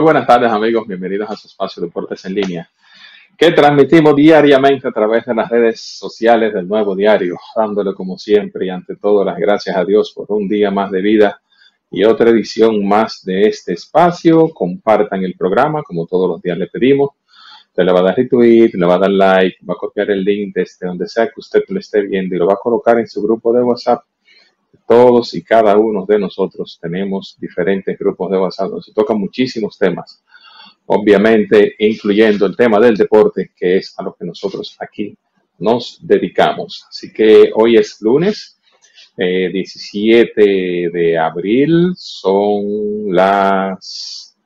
Muy buenas tardes amigos, bienvenidos a su espacio Deportes en línea, que transmitimos diariamente a través de las redes sociales del nuevo diario, dándole como siempre y ante todo las gracias a Dios por un día más de vida y otra edición más de este espacio. Compartan el programa como todos los días le pedimos. Usted le va a dar retweet, le va a dar like, va a copiar el link desde donde sea que usted lo esté viendo y lo va a colocar en su grupo de WhatsApp todos y cada uno de nosotros tenemos diferentes grupos de WhatsApp donde se tocan muchísimos temas, obviamente incluyendo el tema del deporte, que es a lo que nosotros aquí nos dedicamos. Así que hoy es lunes, 17 eh, de abril, son las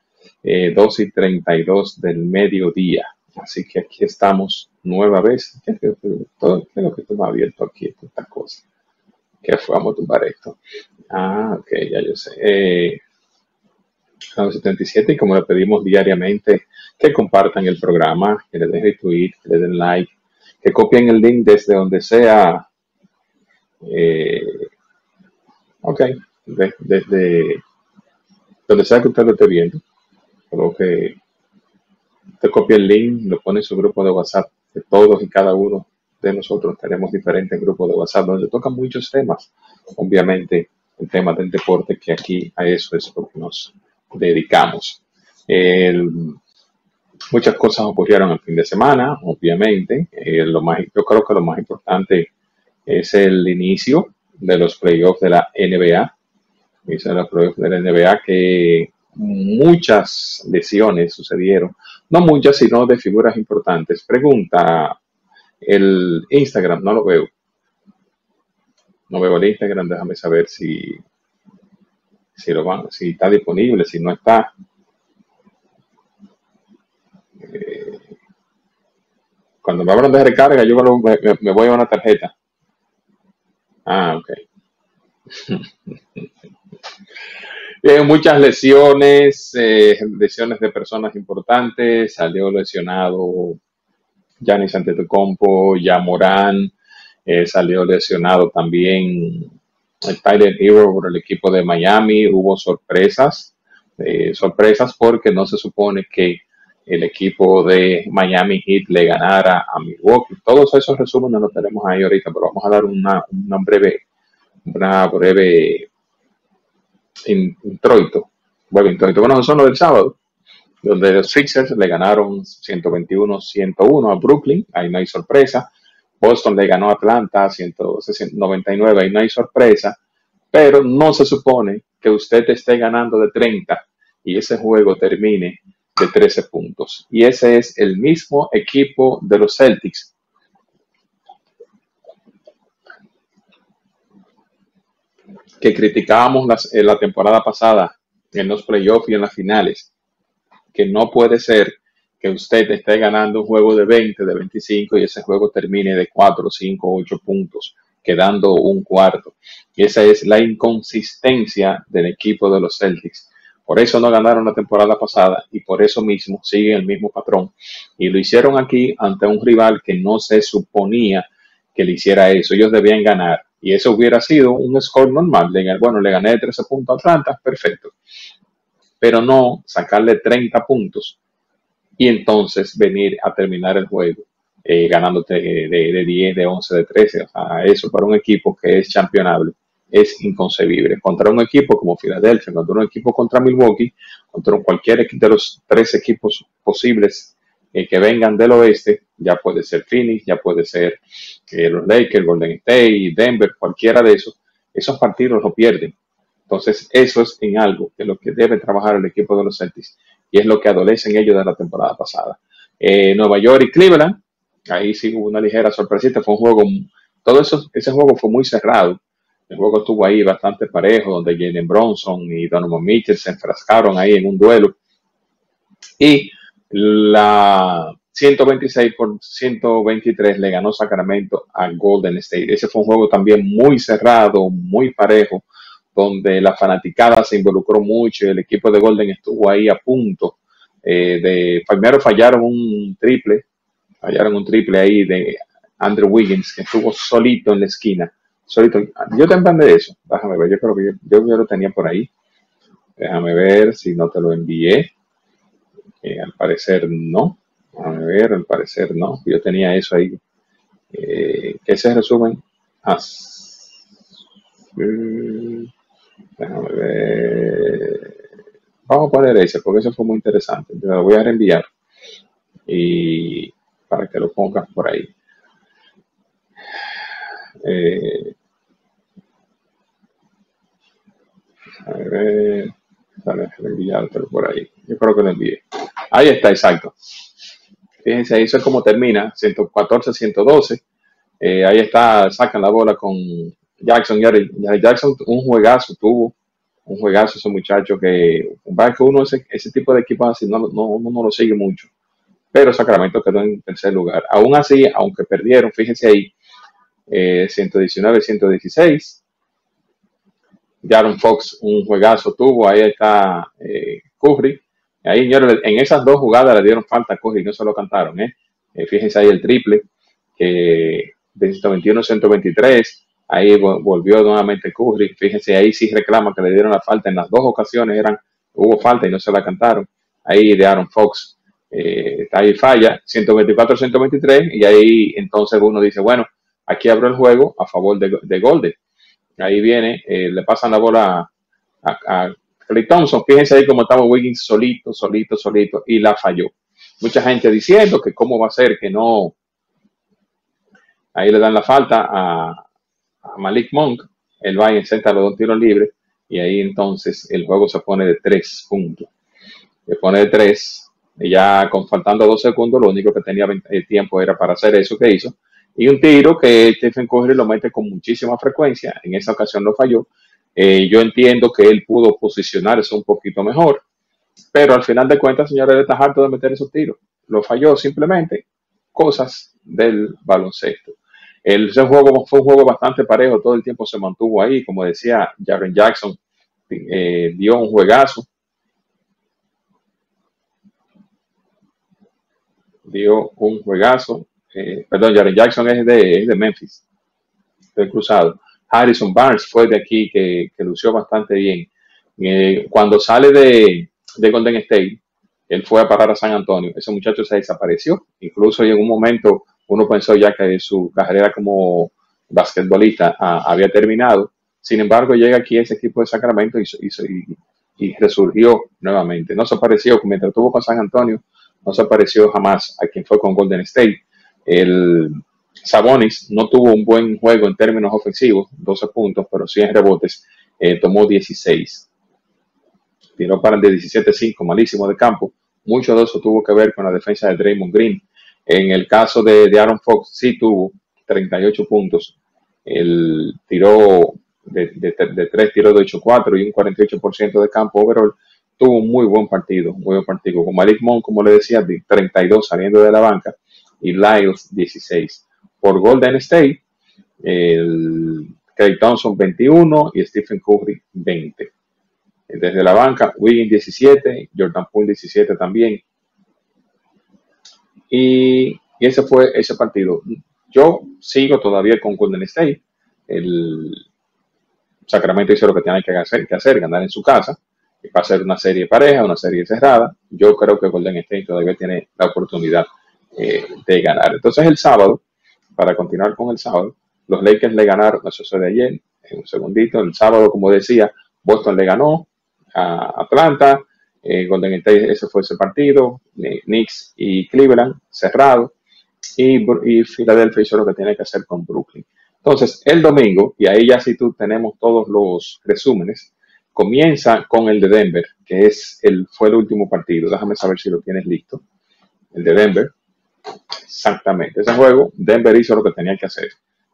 eh, 2 y 32 del mediodía. Así que aquí estamos nueva vez. ¿Qué lo que está abierto aquí? Esta cosa que fue, vamos a tumbar esto. Ah, ok, ya yo sé. Eh, 77 y como le pedimos diariamente que compartan el programa, que le den retweet, que le den like, que copien el link desde donde sea. Eh, ok, desde donde sea que usted lo esté viendo. Creo que usted copia el link, lo pone en su grupo de WhatsApp de todos y cada uno de nosotros tenemos diferentes grupos de WhatsApp donde tocan muchos temas. Obviamente, el tema del deporte, que aquí a eso es lo que nos dedicamos. muchas cosas ocurrieron el fin de semana, obviamente. lo más, yo creo que lo más importante es el inicio de los playoffs de la NBA. de los playoffs de la NBA que muchas lesiones sucedieron. No muchas, sino de figuras importantes. Pregunta, el Instagram no lo veo. No veo el Instagram, déjame saber si, si lo van, si está disponible, si no está. Eh, cuando me hablan de recarga, yo me, voy a una tarjeta. Ah, ok. Muchas lesiones, eh, lesiones de personas importantes. Salió lesionado Giannis Antetokounmpo, ya Morán, eh, salió lesionado también el Tyler Hero por el equipo de Miami, hubo sorpresas, eh, sorpresas porque no se supone que el equipo de Miami Heat le ganara a Milwaukee. Todos esos resúmenes los tenemos ahí ahorita, pero vamos a dar una, una breve, una breve introito. Bueno, introito. Bueno, son los del sábado donde los Sixers le ganaron 121-101 a Brooklyn, ahí no hay sorpresa. Boston le ganó a Atlanta 199, ahí no hay sorpresa. Pero no se supone que usted esté ganando de 30 y ese juego termine de 13 puntos. Y ese es el mismo equipo de los Celtics. que criticábamos en la temporada pasada en los playoffs y en las finales que no puede ser que usted esté ganando un juego de 20, de 25 y ese juego termine de 4, 5, 8 puntos, quedando un cuarto. Y esa es la inconsistencia del equipo de los Celtics. Por eso no ganaron la temporada pasada y por eso mismo siguen el mismo patrón. Y lo hicieron aquí ante un rival que no se suponía que le hiciera eso. Ellos debían ganar. Y eso hubiera sido un score normal. Bueno, le gané 13 puntos a Atlanta, perfecto pero no sacarle 30 puntos y entonces venir a terminar el juego eh, ganándote de, 10, de 11, de 13. O sea, eso para un equipo que es championable es inconcebible. Contra un equipo como Filadelfia, contra un equipo contra Milwaukee, contra cualquier de los tres equipos posibles eh, que vengan del oeste, ya puede ser Phoenix, ya puede ser eh, los Lakers, Golden State, Denver, cualquiera de esos, esos partidos lo pierden. Entonces, eso es en algo que lo que debe trabajar el equipo de los Celtics y es lo que adolecen ellos de la temporada pasada. Eh, Nueva York y Cleveland, ahí sí hubo una ligera sorpresita, fue un juego, todo eso, ese juego fue muy cerrado. El juego estuvo ahí bastante parejo, donde Jalen Bronson y Donovan Mitchell se enfrascaron ahí en un duelo. Y la 126 por 123 le ganó Sacramento a Golden State. Ese fue un juego también muy cerrado, muy parejo donde la fanaticada se involucró mucho y el equipo de Golden estuvo ahí a punto eh, de, primero fallaron un triple, fallaron un triple ahí de Andrew Wiggins, que estuvo solito en la esquina, solito. Yo te de eso, déjame ver, yo creo que yo, yo, lo tenía por ahí. Déjame ver si no te lo envié. Eh, al parecer no. A ver, al parecer no. Yo tenía eso ahí. Eh, ¿Qué se resumen? Ah, déjame ver. Vamos a poner ese porque ese fue muy interesante. Te lo voy a reenviar y para que lo pongas por ahí. Eh, a ver, dale, por ahí. Yo creo que lo envié. Ahí está, exacto. Fíjense, eso es como termina, 114, 112. Eh, ahí está, sacan la bola con Jackson. Jackson, un juegazo tuvo, un juegazo ese muchacho que, que uno ese, ese tipo de equipos así no, no, uno no lo sigue mucho. Pero Sacramento quedó en tercer lugar. Aún así, aunque perdieron, fíjense ahí, 119, 116. Jaron Fox, un juegazo tuvo, ahí está eh, Curry. Ahí, señores, en esas dos jugadas le dieron falta a Curry, no se lo cantaron, ¿eh? eh fíjense ahí el triple, que de 121 123, ahí volvió nuevamente Curry. Fíjense, ahí sí reclama que le dieron la falta en las dos ocasiones, eran, hubo falta y no se la cantaron. Ahí de Aaron Fox, eh, ahí falla, 124-123, y ahí entonces uno dice, bueno, aquí abrió el juego a favor de, de Golden. Ahí viene, eh, le pasan la bola a, a, Clay Thompson. Fíjense ahí cómo estaba Wiggins solito, solito, solito, y la falló. Mucha gente diciendo que cómo va a ser que no. Ahí le dan la falta a, Malik Monk. Él va y intenta los dos tiros libres. Y ahí entonces el juego se pone de tres puntos. Se pone de tres. Y ya con faltando dos segundos, lo único que tenía el tiempo era para hacer eso que hizo y un tiro que Stephen Curry lo mete con muchísima frecuencia. En esa ocasión lo falló. Eh, yo entiendo que él pudo posicionarse un poquito mejor, pero al final de cuentas, señores, está harto de meter esos tiros. Lo falló simplemente cosas del baloncesto. El, ese juego fue un juego bastante parejo, todo el tiempo se mantuvo ahí. Como decía Jaren Jackson, eh, dio un juegazo. Dio un juegazo eh, perdón, Jaren Jackson es de, de Memphis, del cruzado. Harrison Barnes fue de aquí que, lució bastante bien. Eh, cuando sale de, Golden State, él fue a parar a San Antonio. Ese muchacho se desapareció. Incluso en un momento uno pensó ya que su carrera como basquetbolista ah, había terminado. Sin embargo, llega aquí ese equipo de Sacramento y, y, resurgió nuevamente. No se apareció mientras estuvo con San Antonio, no se apareció jamás a quien fue con Golden State. El Sabonis no tuvo un buen juego en términos ofensivos, 12 puntos, pero sí en rebotes, eh, tomó 16. Tiró para el de 17-5, malísimo de campo. Mucho de eso tuvo que ver con la defensa de Draymond Green. En el caso de, Aaron Fox, sí tuvo 38 puntos. Él tiró de, de, de 3 tiros de 8-4 y un 48% de campo overall. Tuvo un muy buen partido, muy buen partido. Con Malik Monk, como le decía, de 32 saliendo de la banca y Lyles 16. Por Golden State, el Clay Thompson 21 y Stephen Curry 20. Desde la banca, Wiggins 17, Jordan Poole 17 también. Y, ese fue ese partido. Yo sigo todavía con Golden State. El Sacramento hizo lo que tiene que hacer, que hacer ganar en su casa. Va a ser una serie pareja, una serie cerrada. Yo creo que Golden State todavía tiene la oportunidad eh, de ganar. Entonces el sábado, para continuar con el sábado, los Lakers le ganaron, eso se de ayer, en un segundito, el sábado, como decía, Boston le ganó a Atlanta, eh, Golden State, ese fue ese partido, Knicks y Cleveland, cerrado, y, y Filadelfia hizo lo que tiene que hacer con Brooklyn. Entonces, el domingo, y ahí ya si tú tenemos todos los resúmenes, comienza con el de Denver, que es el, fue el último partido. Déjame saber si lo tienes listo. El de Denver. Exactamente. Ese juego, Denver hizo lo que tenía que hacer.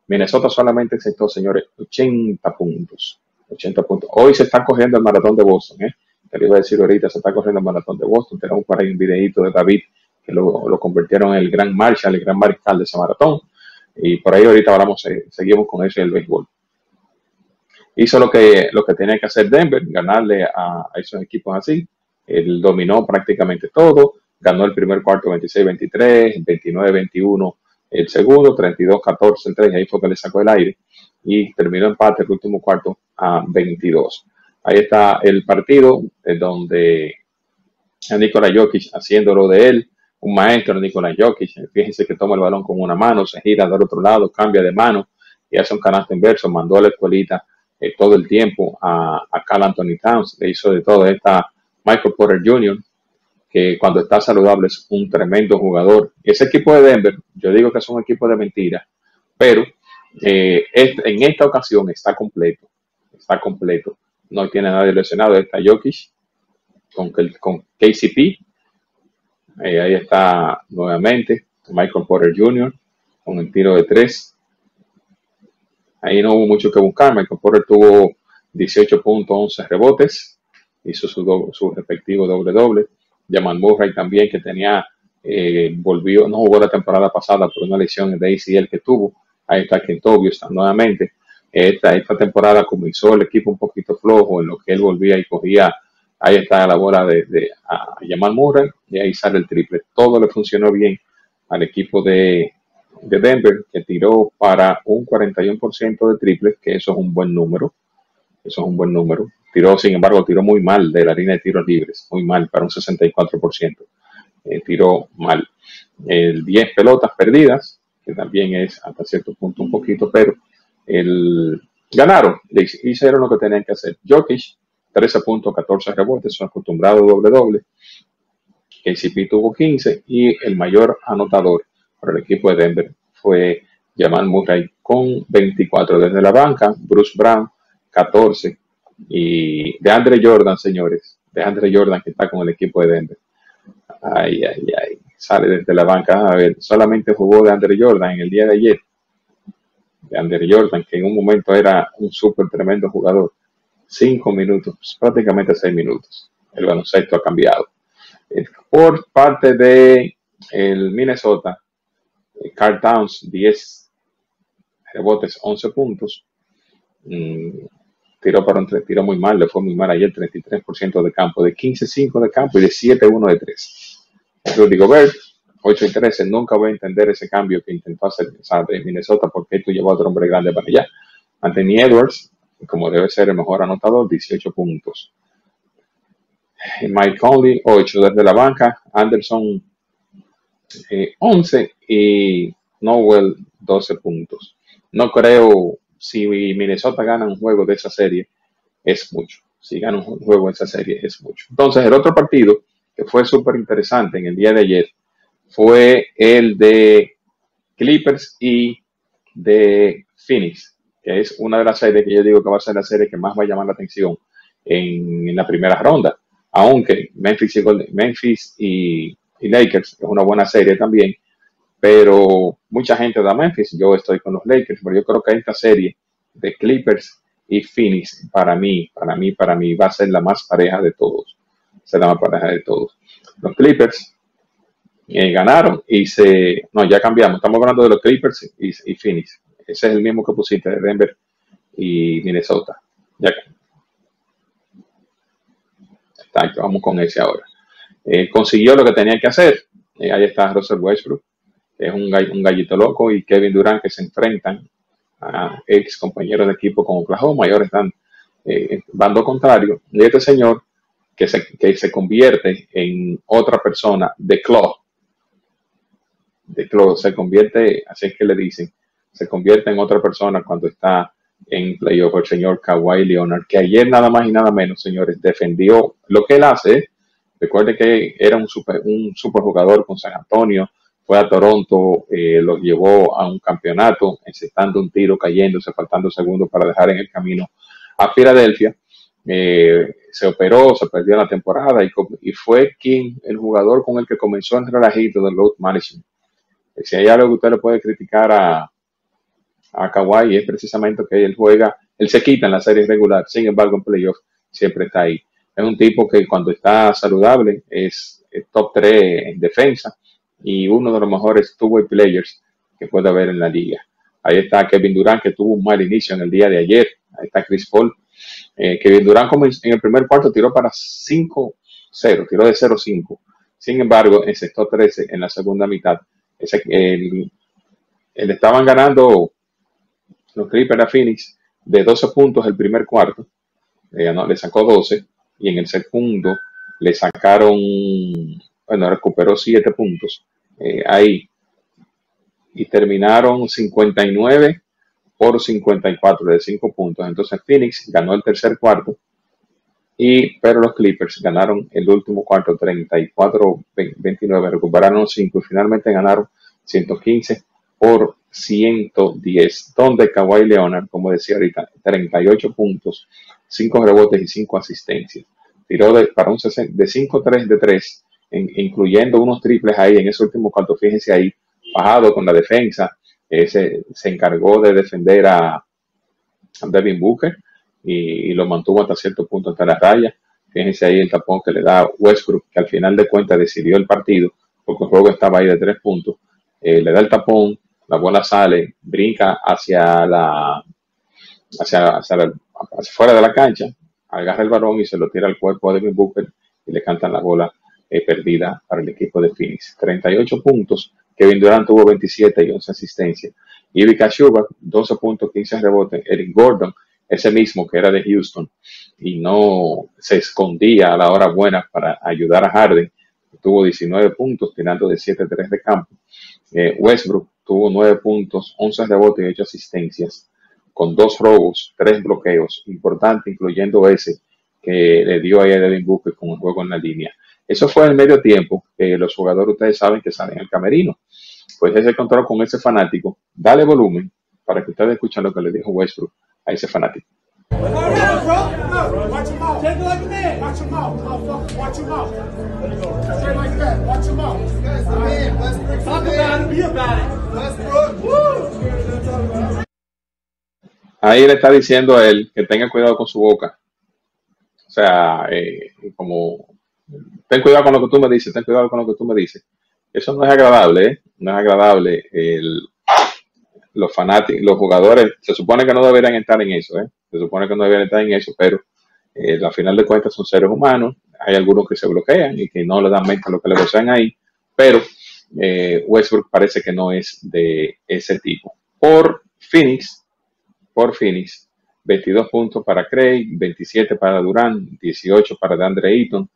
Minnesota solamente aceptó, señores, 80 puntos. 80 puntos. Hoy se está corriendo el maratón de Boston, ¿eh? Te lo iba a decir ahorita, se está corriendo el maratón de Boston. Tenemos por ahí un videito de David que lo, convirtieron en el gran Marshall, el gran mariscal de ese maratón. Y por ahí ahorita hablamos, seguimos con eso el béisbol. Hizo lo que, lo que tenía que hacer Denver, ganarle a, esos equipos así. Él dominó prácticamente todo ganó el primer cuarto 26-23, 29-21 el segundo, 32-14 el 3, ahí fue que le sacó el aire y terminó empate el último cuarto a 22. Ahí está el partido donde a Nikola Jokic haciéndolo de él, un maestro Nikola Jokic, fíjense que toma el balón con una mano, se gira del otro lado, cambia de mano y hace un canasto inverso, mandó a la escuelita eh, todo el tiempo a, a Carl Anthony Towns, le hizo de todo, esta Michael Porter Jr., que cuando está saludable es un tremendo jugador. Ese equipo de Denver, yo digo que es un equipo de mentira, pero eh, en esta ocasión está completo, está completo. No tiene nadie lesionado, está Jokic con, con KCP, eh, ahí está nuevamente Michael Porter Jr. con el tiro de tres. Ahí no hubo mucho que buscar. Michael Porter tuvo 18.11 rebotes, hizo su, su respectivo doble-doble. Jamal Murray también, que tenía, eh, volvió, no jugó la temporada pasada por una lesión de ACL que tuvo. Ahí está Kentobio, está nuevamente. Esta, esta temporada comenzó el equipo un poquito flojo en lo que él volvía y cogía. Ahí está la bola de, de a Jamal Murray y ahí sale el triple. Todo le funcionó bien al equipo de, de Denver, que tiró para un 41% de triple, que eso es un buen número. Eso es un buen número. Tiró, sin embargo, tiró muy mal de la línea de tiros libres, muy mal, para un 64%. Eh, tiró mal. El 10 pelotas perdidas, que también es hasta cierto punto un poquito, pero el, ganaron, hicieron lo que tenían que hacer. Jokic, 13 puntos, 14 rebotes, son acostumbrados doble-doble. KCP tuvo 15 y el mayor anotador para el equipo de Denver fue Jamal Murray con 24 desde la banca, Bruce Brown 14 y de Andre Jordan, señores, de Andre Jordan que está con el equipo de Denver. Ay, ay, ay, sale desde la banca. A ver, solamente jugó de Andre Jordan en el día de ayer. De Andre Jordan, que en un momento era un súper tremendo jugador. Cinco minutos, prácticamente seis minutos. El baloncesto ha cambiado. Eh, por parte de el Minnesota, eh, Carl Towns, 10 rebotes, 11 puntos. Mm, tiró para un tiró muy mal, le fue muy mal ayer, 33% de campo, de 15-5 de campo y de 7-1 de 3. Rudy Gobert, 8 y 13, nunca voy a entender ese cambio que intentó hacer de Minnesota porque tú llevas otro hombre grande para allá. Anthony Edwards, como debe ser el mejor anotador, 18 puntos. Mike Conley, 8 desde la banca. Anderson, 11 eh, y Nowell, 12 puntos. No creo si Minnesota gana un juego de esa serie, es mucho. Si gana un juego de esa serie, es mucho. Entonces, el otro partido que fue súper interesante en el día de ayer fue el de Clippers y de Phoenix, que es una de las series que yo digo que va a ser la serie que más va a llamar la atención en, la primera ronda. Aunque Memphis y, Memphis y Lakers es una buena serie también, pero mucha gente da Memphis, yo estoy con los Lakers, pero yo creo que esta serie de Clippers y Phoenix, para mí, para mí, para mí, va a ser la más pareja de todos. Será la más pareja de todos. Los Clippers eh, ganaron y se. No, ya cambiamos. Estamos hablando de los Clippers y, Phoenix. Ese es el mismo que pusiste de Denver y Minnesota. Ya Exacto, vamos con ese ahora. Eh, consiguió lo que tenía que hacer. Eh, ahí está Russell Westbrook es un, un gallito loco, y Kevin Durant que se enfrentan a ex compañeros de equipo con Oklahoma y ahora están eh, bando contrario. Y este señor que se, que se convierte en otra persona de Claw, de Claw, se convierte, así es que le dicen, se convierte en otra persona cuando está en playoff el señor Kawhi Leonard, que ayer nada más y nada menos, señores, defendió lo que él hace. Recuerde que era un super, un super jugador con San Antonio, fue a Toronto, eh, llevó a un campeonato, encestando un tiro, cayéndose, faltando segundos para dejar en el camino a Filadelfia. Eh, se operó, se perdió la temporada y, fue quien, el jugador con el que comenzó el relajito del load management. Si hay algo que usted le puede criticar a, a Kawhi es precisamente que él juega, él se quita en la serie regular, sin embargo en playoff siempre está ahí. Es un tipo que cuando está saludable es, top 3 en defensa, y uno de los mejores two-way players que puede haber en la liga. Ahí está Kevin Durant, que tuvo un mal inicio en el día de ayer. Ahí está Chris Paul. Eh, Kevin Durant en el primer cuarto tiró para 5-0, tiró de 0-5. Sin embargo, en sexto 13 en la segunda mitad. Ese, el, estaban ganando los Clippers a Phoenix de 12 puntos el primer cuarto. Le sacó 12. Y en el segundo le sacaron, bueno, recuperó 7 puntos eh, ahí y terminaron 59 por 54 de 5 puntos. Entonces Phoenix ganó el tercer cuarto, y, pero los Clippers ganaron el último cuarto 34-29, recuperaron 5 y finalmente ganaron 115 por 110, donde Kawhi Leonard, como decía ahorita, 38 puntos, 5 rebotes y 5 asistencias. Tiró de, para un de 5-3 de 3, incluyendo unos triples ahí en ese último cuarto, fíjense ahí, bajado con la defensa, eh, se, encargó de defender a, Devin Booker y, lo mantuvo hasta cierto punto hasta la raya. Fíjense ahí el tapón que le da Westbrook, que al final de cuentas decidió el partido, porque el juego estaba ahí de tres puntos. Eh, le da el tapón, la bola sale, brinca hacia la, hacia, hacia, fuera de la cancha, agarra el balón y se lo tira al cuerpo de Devin Booker y le cantan la bola eh, perdida para el equipo de Phoenix. 38 puntos, Kevin Durant tuvo 27 y 11 asistencias. Ivica Shuba, 12 puntos, 15 rebotes. Eric Gordon, ese mismo que era de Houston y no se escondía a la hora buena para ayudar a Harden, tuvo 19 puntos, tirando de 7-3 de campo. Eh, Westbrook tuvo 9 puntos, 11 rebotes y 8 asistencias, con dos robos, 3 bloqueos, importante, incluyendo ese que le dio a Devin Booker con el juego en la línea. Eso fue en medio tiempo, que los jugadores ustedes saben que salen al camerino. Pues ese control con ese fanático, dale volumen para que ustedes escuchen lo que le dijo Westbrook ese fanático. Ahí le está diciendo a él que tenga cuidado con su boca. O sea, eh, como ten cuidado con lo que tú me dices, ten cuidado con lo que tú me dices. Eso no es agradable, ¿eh? no es agradable. Los fanáticos, los jugadores, se supone que no deberían estar en eso, ¿eh? se supone que no deberían estar en eso, pero eh, al final de cuentas son seres humanos, hay algunos que se bloquean y que no le dan mente a lo que le bloquean ahí, pero eh, Westbrook parece que no es de ese tipo. Por Phoenix, por Phoenix, 22 puntos para Craig, 27 para Durán, 18 para DeAndre Eaton,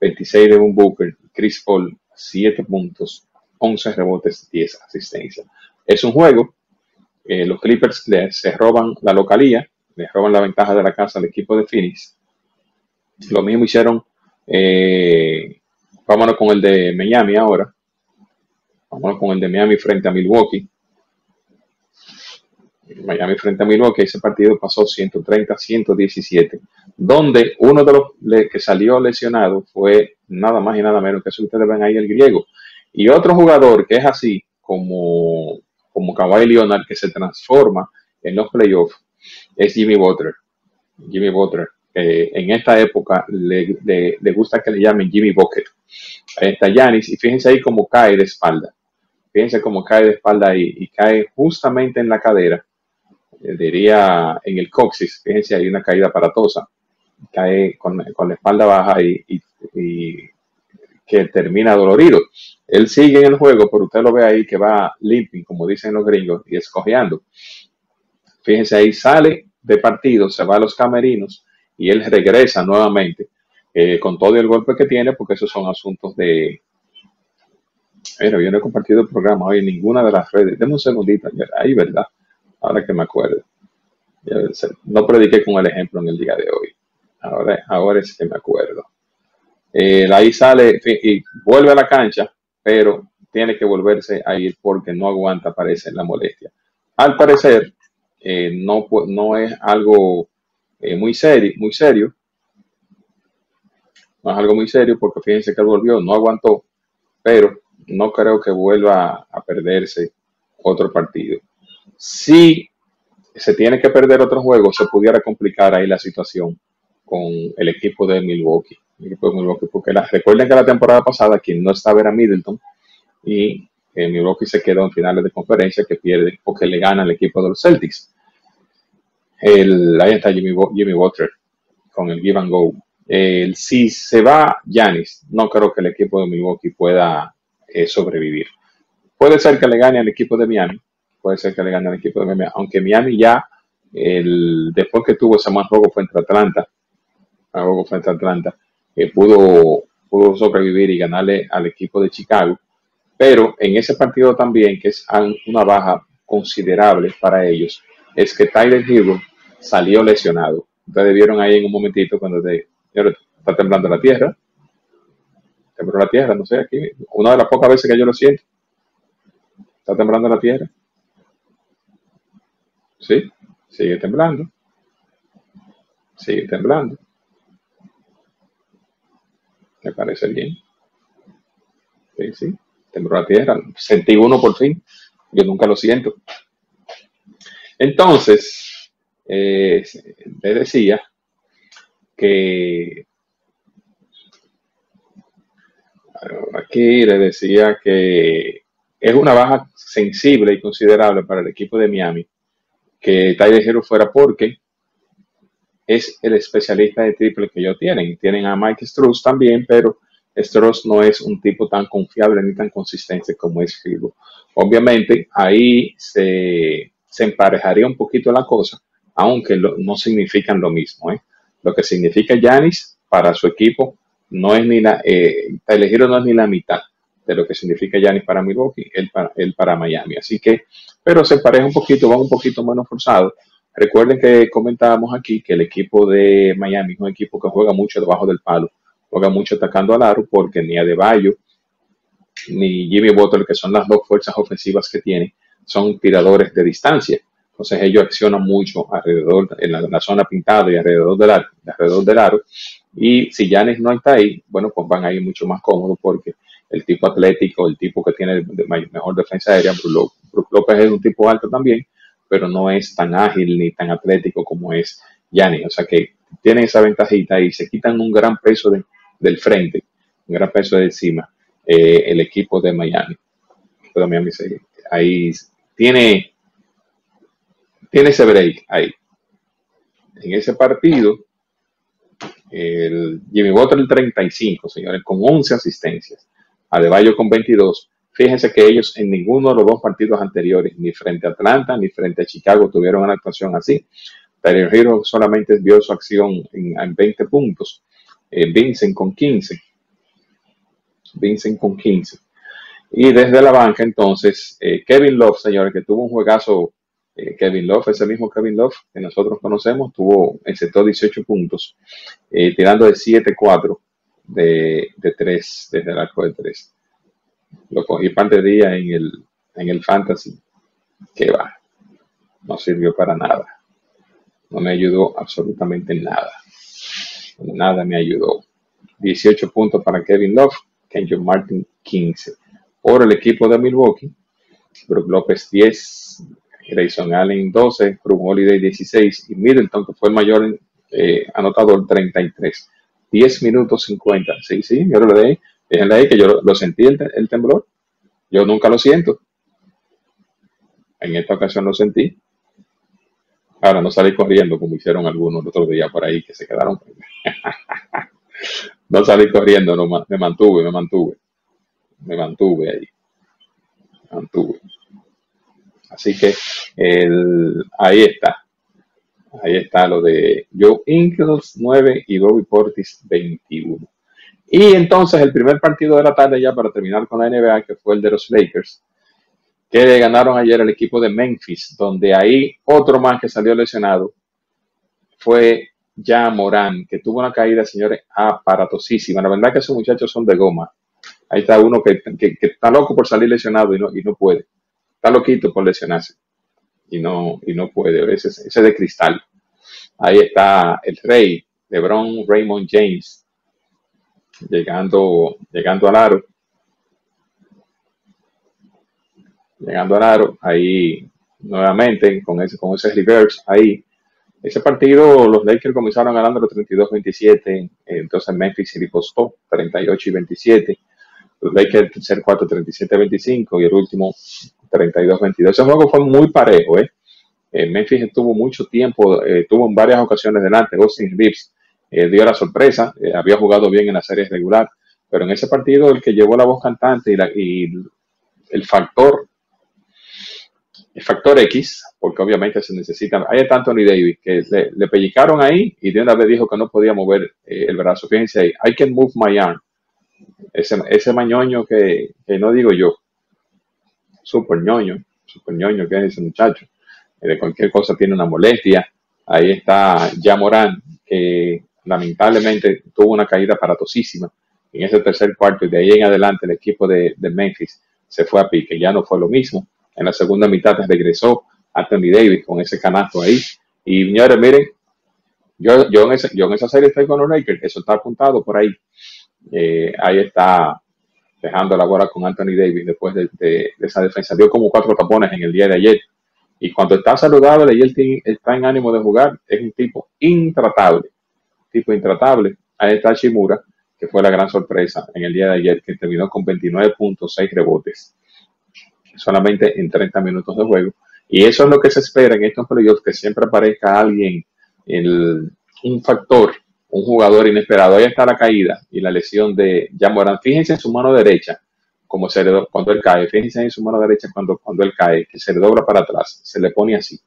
26 de un Booker, Chris Paul, 7 puntos, 11 rebotes, 10 asistencias. Es un juego, eh, los Clippers se roban la localía, le roban la ventaja de la casa al equipo de Phoenix. Lo mismo hicieron, eh, vámonos con el de Miami ahora, vámonos con el de Miami frente a Milwaukee. Miami frente a Milwaukee, ese partido pasó 130-117, donde uno de los que salió lesionado fue nada más y nada menos que eso ustedes ven ahí el griego. Y otro jugador que es así, como, como Kawhi Leonard, que se transforma en los playoffs, es Jimmy Butler. Jimmy Butler. en esta época le, gusta que le llamen Jimmy Bucket. Ahí está Yanis y fíjense ahí cómo cae de espalda. Fíjense cómo cae de espalda ahí y cae justamente en la cadera eh, diría en el coxis, fíjense, hay una caída aparatosa, cae con, la espalda baja y, que termina dolorido. Él sigue en el juego, pero usted lo ve ahí que va limping, como dicen los gringos, y escogeando. Fíjense ahí, sale de partido, se va a los camerinos y él regresa nuevamente eh, con todo el golpe que tiene, porque esos son asuntos de... Pero yo no he compartido el programa hoy en ninguna de las redes. Deme un segundito, ahí, ¿verdad? ahora que me acuerdo. No prediqué con el ejemplo en el día de hoy. Ahora, ahora es que me acuerdo. Eh, ahí sale y vuelve a la cancha, pero tiene que volverse a ir porque no aguanta, parece, la molestia. Al parecer, eh, no, no es algo eh, muy, serio, muy serio. No es algo muy serio porque fíjense que volvió, no aguantó, pero no creo que vuelva a perderse otro partido si se tiene que perder otro juego, se pudiera complicar ahí la situación con el equipo de Milwaukee. Porque recuerden que la temporada pasada quien no estaba era Middleton y eh, Milwaukee se quedó en finales de conferencia que pierde porque le gana al equipo de los Celtics. El, ahí está Jimmy, Jimmy Butler con el give and go. si se va Yanis, no creo que el equipo de Milwaukee pueda eh, sobrevivir. Puede ser que le gane al equipo de Miami, puede ser que le gane al equipo de Miami, aunque Miami ya, el, después que tuvo ese mal juego frente a Atlanta, juego Atlanta, eh, pudo pudo sobrevivir y ganarle al equipo de Chicago. Pero en ese partido también, que es una baja considerable para ellos, es que Tyler Hero salió lesionado. Ustedes vieron ahí en un momentito cuando te, está temblando la tierra. Tembló la tierra, no sé, aquí. Una de las pocas veces que yo lo siento. Está temblando la tierra. Sí, sigue temblando. Sigue temblando. Me parece bien. Sí, sí. Tembló la tierra. Sentí uno por fin. Yo nunca lo siento. Entonces, eh, le decía que aquí le decía que es una baja sensible y considerable para el equipo de Miami que Tyler Hero fuera porque es el especialista de triple que ellos tienen. Tienen a Mike Strauss también, pero Strauss no es un tipo tan confiable ni tan consistente como es Hero. Obviamente ahí se, emparejaría un poquito la cosa, aunque no significan lo mismo. ¿eh? Lo que significa Yanis para su equipo no es ni la, eh, no es ni la mitad de lo que significa Yanis para Milwaukee, él para, para Miami. Así que, pero se empareja un poquito, va un poquito menos forzado. Recuerden que comentábamos aquí que el equipo de Miami es un equipo que juega mucho debajo del palo, juega mucho atacando al aro, porque ni Adebayo ni Jimmy Butler, que son las dos fuerzas ofensivas que tiene, son tiradores de distancia. Entonces ellos accionan mucho alrededor, en la, zona pintada y alrededor del, aro, alrededor del aro. Y si Yanis no está ahí, bueno, pues van a ir mucho más cómodos porque el tipo atlético, el tipo que tiene mejor defensa aérea, Brook López es un tipo alto también, pero no es tan ágil ni tan atlético como es Yanis. O sea que tienen esa ventajita y se quitan un gran peso del frente, un gran peso de encima, eh, el equipo de Miami. de Miami ahí tiene tiene ese break ahí. En ese partido, el Jimmy Butler 35, señores, con 11 asistencias. Adebayo con 22. Fíjense que ellos en ninguno de los dos partidos anteriores, ni frente a Atlanta ni frente a Chicago, tuvieron una actuación así. Tyler Hero solamente vio su acción en, 20 puntos. Eh, Vincent con 15. Vincent con 15. Y desde la banca, entonces, eh, Kevin Love, señores, que tuvo un juegazo eh, Kevin Love, ese mismo Kevin Love que nosotros conocemos, tuvo, sector 18 puntos, eh, tirando de 7-4 de, de 3, desde el arco de 3. Lo cogí parte de día en el, en el Fantasy, que va, no sirvió para nada. No me ayudó absolutamente nada. Nada me ayudó. 18 puntos para Kevin Love, Kenyon Martin 15. Por el equipo de Milwaukee, Brook López 10, Grayson Allen 12, Cruz Holiday 16 y Middleton, que fue el mayor eh, anotador, 33. 10 minutos 50. Sí, sí, yo lo leí. Déjenle ahí que yo lo, sentí el, temblor. Yo nunca lo siento. En esta ocasión lo sentí. Ahora no salí corriendo como hicieron algunos el otro por ahí que se quedaron. no salí corriendo, no, me mantuve, me mantuve. Me mantuve ahí. Me mantuve. Así que ahí está. Ahí está lo de Joe Ingles 9 y Bobby Portis 21. Y entonces el primer partido de la tarde ya para terminar con la NBA, que fue el de los Lakers, que ganaron ayer el equipo de Memphis, donde ahí otro más que salió lesionado fue ya Morán, que tuvo una caída, señores, aparatosísima. La verdad que esos muchachos son de goma. Ahí está uno que, está loco por salir lesionado y no, y no puede está loquito por lesionarse y no, y no puede, ese, ese de cristal. Ahí está el rey, LeBron Raymond James, llegando, llegando al aro. Llegando al aro, ahí nuevamente con ese, con ese reverse ahí. Ese partido los Lakers comenzaron ganando los 32-27, entonces Memphis se postó 38 y 27. Los Lakers tercer 4 37-25 y el último 32-22. Ese juego fue muy parejo, ¿eh? ¿eh? Memphis estuvo mucho tiempo, eh, tuvo en varias ocasiones delante. Austin Reeves eh, dio la sorpresa, había jugado bien en la serie regular, pero en ese partido el que llevó la voz cantante y, el factor, el factor X, porque obviamente se necesita, hay tanto Anthony Davis que le, le, pellicaron ahí y de una vez dijo que no podía mover el brazo. Fíjense ahí, I can move my arm. Ese, ese mañoño que, que no digo yo, súper ñoño, súper ñoño que es ese muchacho. Eh, De cualquier cosa tiene una molestia. Ahí está ya Morán, que lamentablemente tuvo una caída aparatosísima en ese tercer cuarto y de ahí en adelante el equipo de, Memphis se fue a pique. Ya no fue lo mismo. En la segunda mitad regresó Anthony Davis con ese canasto ahí. Y señores, miren, yo, yo, en, ese- yo en esa serie estoy con los Lakers, eso está apuntado por ahí. Eh, ahí está dejando la bola con Anthony Davis después de, de- esa defensa. Dio como cuatro tapones en el día de ayer. Y cuando está saludable y él está en ánimo de jugar, es un tipo intratable. Tipo intratable. Ahí está Shimura, que fue la gran sorpresa en el día de ayer, que terminó con 29.6 rebotes solamente en 30 minutos de juego. Y eso es lo que se espera en estos playoffs, que siempre aparezca alguien, el- un factor, un jugador inesperado. Ahí está la caída y la lesión de Jamoran. Fíjense en su mano derecha, como se le do- cuando él cae. Fíjense en su mano derecha cuando, cuando él cae, que se le dobla para atrás, se le pone así.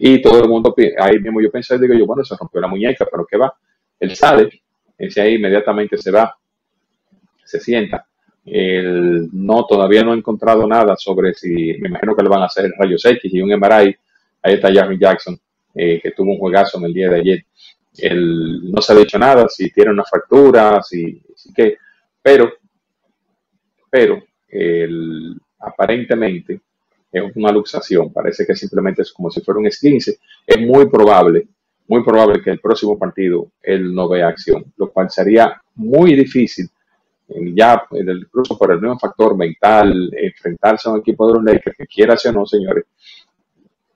Y todo el mundo, ahí mismo yo pensé, digo yo, bueno, se rompió la muñeca, pero ¿qué va? Él sale, ese ahí inmediatamente se va, se sienta. Él no, todavía no ha encontrado nada sobre si, me imagino que le van a hacer rayos X y un MRI. Ahí está Jeremy Jackson, eh, que tuvo un juegazo en el día de ayer. Él no se ha dicho nada, si tiene una fractura, si, si qué, pero, pero, él, aparentemente es una luxación, parece que simplemente es como si fuera un esguince. Es muy probable, muy probable que el próximo partido él no vea acción, lo cual sería muy difícil eh, ya eh, incluso por el mismo factor mental, enfrentarse a un equipo de los Lakers que quiera o no, señores.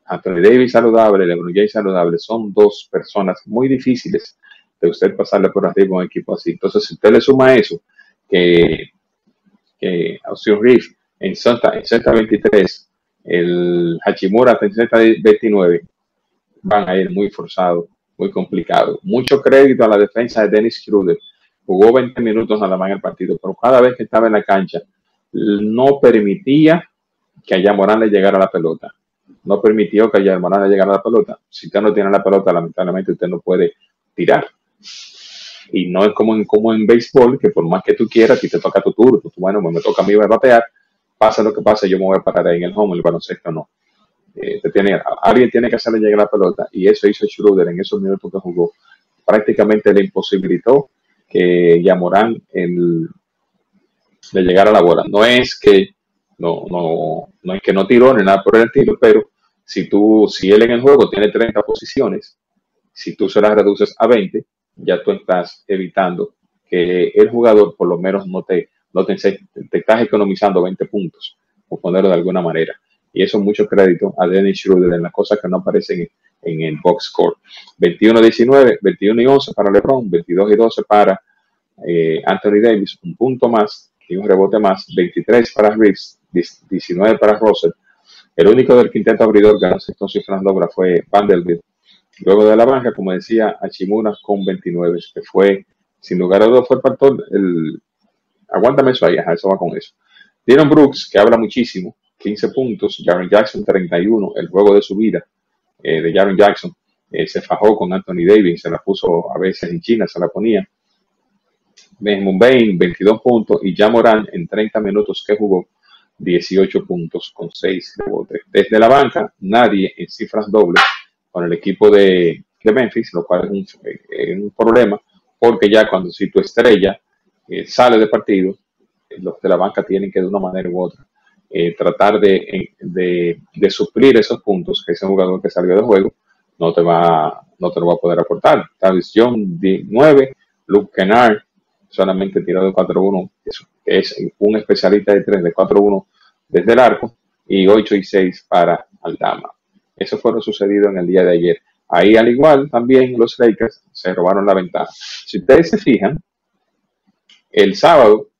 Anthony Davis saludable, LeBron James saludable, son dos personas muy difíciles de usted pasarle por arriba a un equipo así. Entonces, si usted le suma eso, que, que Austin Reeves en Santa, en Santa 23, el Hachimura Santa 29, van a ir muy forzados, muy complicado. Mucho crédito a la defensa de Dennis Schroeder. Jugó 20 minutos nada más en el partido, pero cada vez que estaba en la cancha no permitía que a Yamorán le llegara la pelota. No permitió que a Yamorán le llegara la pelota. Si usted no tiene la pelota, lamentablemente usted no puede tirar. Y no es como en, como en béisbol, que por más que tú quieras, ti te toca tu turno. Tú, bueno, me toca a mí batear, pasa lo que pase, yo me voy a parar ahí en el home, el baloncesto no. Eh, te tiene, alguien tiene que hacerle llegar la pelota y eso hizo Schroeder en esos minutos que jugó. Prácticamente le imposibilitó que Yamorán el, le llegara la bola. No es que no, no, no es que no tiró ni nada por el estilo, pero si tú, si él en el juego tiene 30 posiciones, si tú se las reduces a 20, ya tú estás evitando que el jugador por lo menos no te, no te, te estás economizando 20 puntos, por ponerlo de alguna manera. Y eso es mucho crédito a Dennis Schroeder en las cosas que no aparecen en, el box score. 21-19, 21 y 11 para LeBron, 22 y 12 para eh, Anthony Davis, un punto más y un rebote más, 23 para Reeves, 19 para Russell. El único del quinteto abridor que aceptó cifras doblas fue Vanderbilt. Luego de la banca, como decía, Hachimura con 29, que fue, sin lugar a dudas, fue el factor. Aguántame eso ahí, ajá, eso va con eso. Dylan Brooks, que habla muchísimo, 15 puntos. Jaren Jackson, 31, el juego de su vida eh, de Jaren Jackson. Eh, se fajó con Anthony Davis, se la puso a veces en China, se la ponía. Mehmoud Bain, 22 puntos. Y Jamoran, en 30 minutos que jugó, 18 puntos con 6 rebotes. Desde la banca, nadie en cifras dobles con el equipo de, de Memphis, lo cual es un, eh, un, problema, porque ya cuando si tu estrella eh, sale de partido, los de la banca tienen que de una manera u otra eh, tratar de, de, de, suplir esos puntos que ese jugador que salió de juego no te va, no te lo va a poder aportar. Travis Young, 9, Luke Kennard, solamente tirado de 4-1, es, es un especialista de 3 de 4-1 desde el arco, y 8 y 6 para Aldama. Eso fue lo sucedido en el día de ayer. Ahí, al igual, también los Lakers se robaron la ventaja. Si ustedes se fijan, el sábado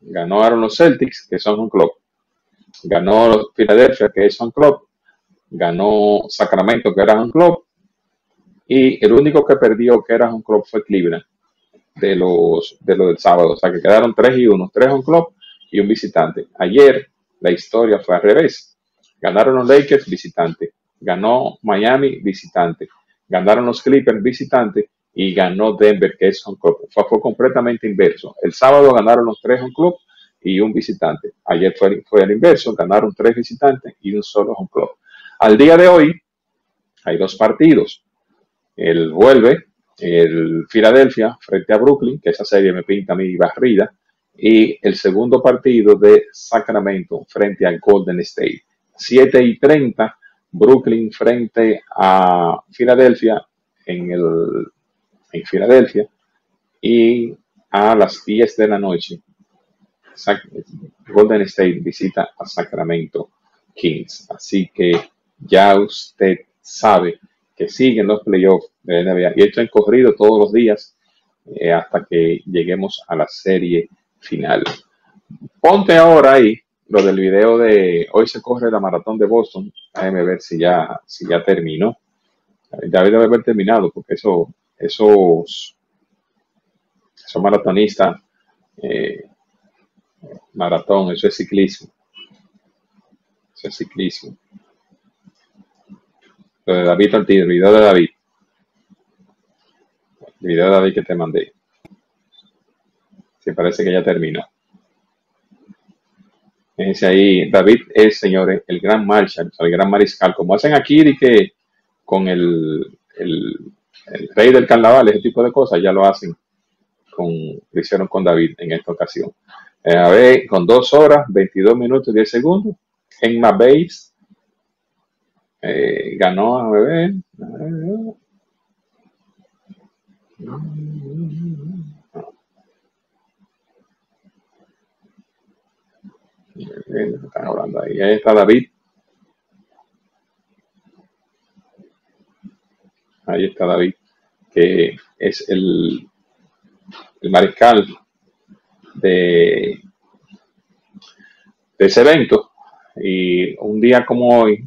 ganaron los Celtics, que son un club. Ganó los Philadelphia, que es un club. Ganó Sacramento, que era un club. Y el único que perdió, que era un club, fue Cleveland, de los, de los del sábado. O sea, que quedaron 3 y 1. 3 un club y un visitante. Ayer la historia fue al revés. Ganaron los Lakers visitante. Ganó Miami visitante. Ganaron los Clippers visitante y ganó Denver, que es home club. Fue, completamente inverso. El sábado ganaron los tres home club y un visitante. Ayer fue, fue el inverso, ganaron tres visitantes y un solo home club. Al día de hoy hay dos partidos. El vuelve, el Filadelfia frente a Brooklyn, que esa serie me pinta a mí barrida, y el segundo partido de Sacramento frente al Golden State. 7 y 30, Brooklyn frente a Filadelfia en el en Filadelfia y a las 10 de la noche Golden State visita a Sacramento Kings. Así que ya usted sabe que siguen los playoffs de NBA. Y esto ha corrido todos los días eh, hasta que lleguemos a la serie final. Ponte ahora ahí lo del video de hoy se corre la maratón de Boston. Déjame ver si ya, si ya terminó. Ya debe haber terminado porque eso esos, esos maratonistas, eh, maratón, eso es ciclismo. Eso es ciclismo. Lo de David Ortiz, el video de David. El video de David que te mandé. Sí, parece que ya terminó. Fíjense ahí, David es, señores, el gran marshal, el gran mariscal, como hacen aquí que con el, el el rey del carnaval, ese tipo de cosas, ya lo hacen con, lo hicieron con David en esta ocasión. Eh, a ver, con dos horas, 22 minutos y 10 segundos, en Base eh, ganó a ver, Están hablando ahí. Ahí está David. Ahí está David que es el, el mariscal de, ese evento. Y un día como hoy,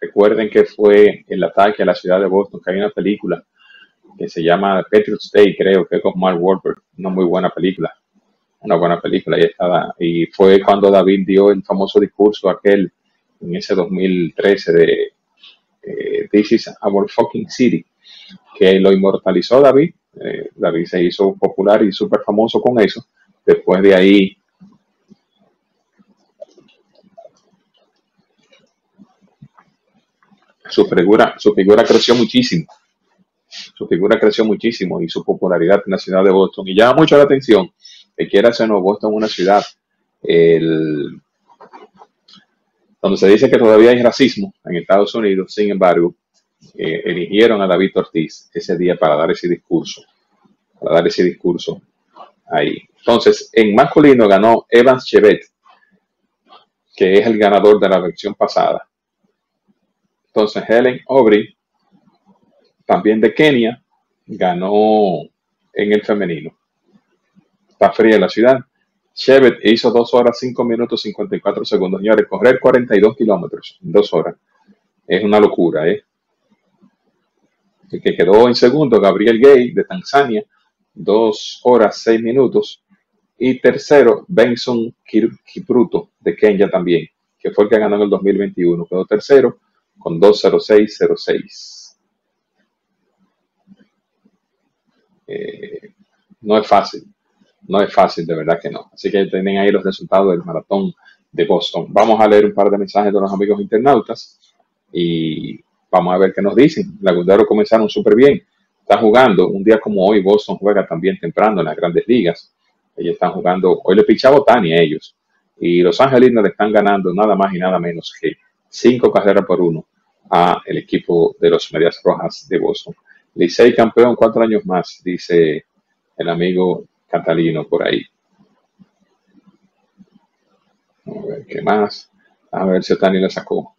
recuerden que fue el ataque a la ciudad de Boston, que hay una película que se llama Patriots Day, creo que es con Mark Wahlberg, una muy buena película, una buena película, y, estaba, y fue cuando David dio el famoso discurso aquel en ese 2013 de eh, This is our fucking city, que lo inmortalizó David. Eh, David se hizo popular y súper famoso con eso. Después de ahí, su figura, su figura creció muchísimo. Su figura creció muchísimo y su popularidad en la ciudad de Boston. Y llama mucho la atención que quiera hacer Boston una ciudad donde se dice que todavía hay racismo en Estados Unidos. Sin embargo, eh, eligieron a David Ortiz ese día para dar ese discurso, para dar ese discurso ahí. Entonces, en masculino ganó Evans Chevet, que es el ganador de la elección pasada. Entonces, Helen Aubrey, también de Kenia, ganó en el femenino. Está fría la ciudad. Chevet hizo 2 horas 5 minutos 54 segundos. Señores, correr 42 kilómetros en 2 horas es una locura, ¿eh? El que quedó en segundo, Gabriel Gay de Tanzania, dos horas seis minutos. Y tercero, Benson Kipruto de Kenia también, que fue el que ganó en el 2021. Quedó tercero con 2.06.06. Eh, no es fácil, no es fácil, de verdad que no. Así que tienen ahí los resultados del maratón de Boston. Vamos a leer un par de mensajes de los amigos internautas y Vamos a ver qué nos dicen. Lagundero comenzaron súper bien. Están jugando un día como hoy. Boston juega también temprano en las grandes ligas. Ellos están jugando. Hoy le pichaba Otani a ellos. Y los angelinos le están ganando nada más y nada menos que cinco carreras por uno a el equipo de los Medias Rojas de Boston. Licey campeón cuatro años más, dice el amigo Catalino por ahí. A ver qué más. A ver si Otani le sacó.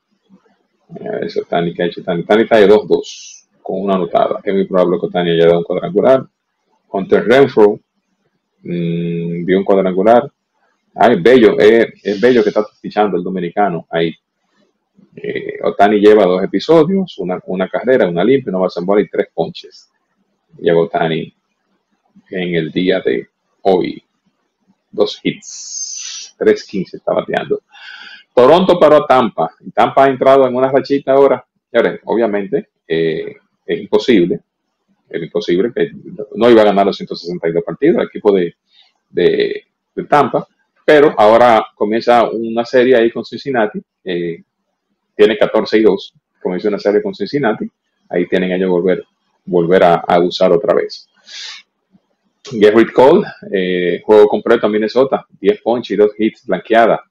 Eso Tani que ha hecho Tani. Tani de 2-2 con una anotada. Es muy probable que Tani haya dado un cuadrangular. Hunter Renfro mmm, vio un cuadrangular. Ah, es bello, es, bello que está fichando el dominicano ahí. Eh, Otani lleva dos episodios, una, una carrera, una limpia, una base en y tres ponches. Lleva Otani en el día de hoy. Dos hits, 3-15 está bateando. Toronto paró a Tampa. Tampa ha entrado en una rachita ahora. Obviamente eh, es imposible era imposible, que no iba a ganar los 162 partidos, el equipo de, de, Tampa, pero ahora comienza una serie ahí con Cincinnati, eh, tiene 14 y 2, comienza una serie con Cincinnati, ahí tienen ellos volver, volver a, a usar otra vez. Garrett Cole, eh, juego completo a Minnesota, 10 ponches y 2 hits blanqueadas.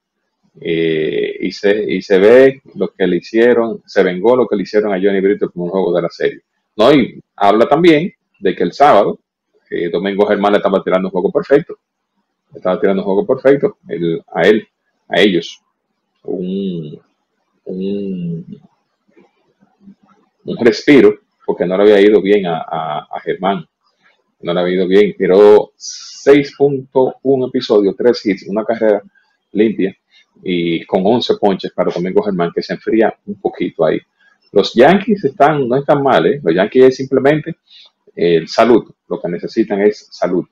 Eh, y, se, y se ve lo que le hicieron, se vengó lo que le hicieron a Johnny Brito como un juego de la serie. ¿no? Y habla también de que el sábado eh, Domingo Germán le estaba tirando un juego perfecto. Le estaba tirando un juego perfecto a él, a ellos. Un, un, respiro, porque no le había ido bien a, Germán no le ha ido bien. Tiró 6.1 episodios, 3 hits, una carrera limpia y con 11 ponches para Domingo Germán, que se enfría un poquito ahí. Los Yankees están, no están mal, ¿eh? los Yankees es simplemente el salud, lo que necesitan es salud.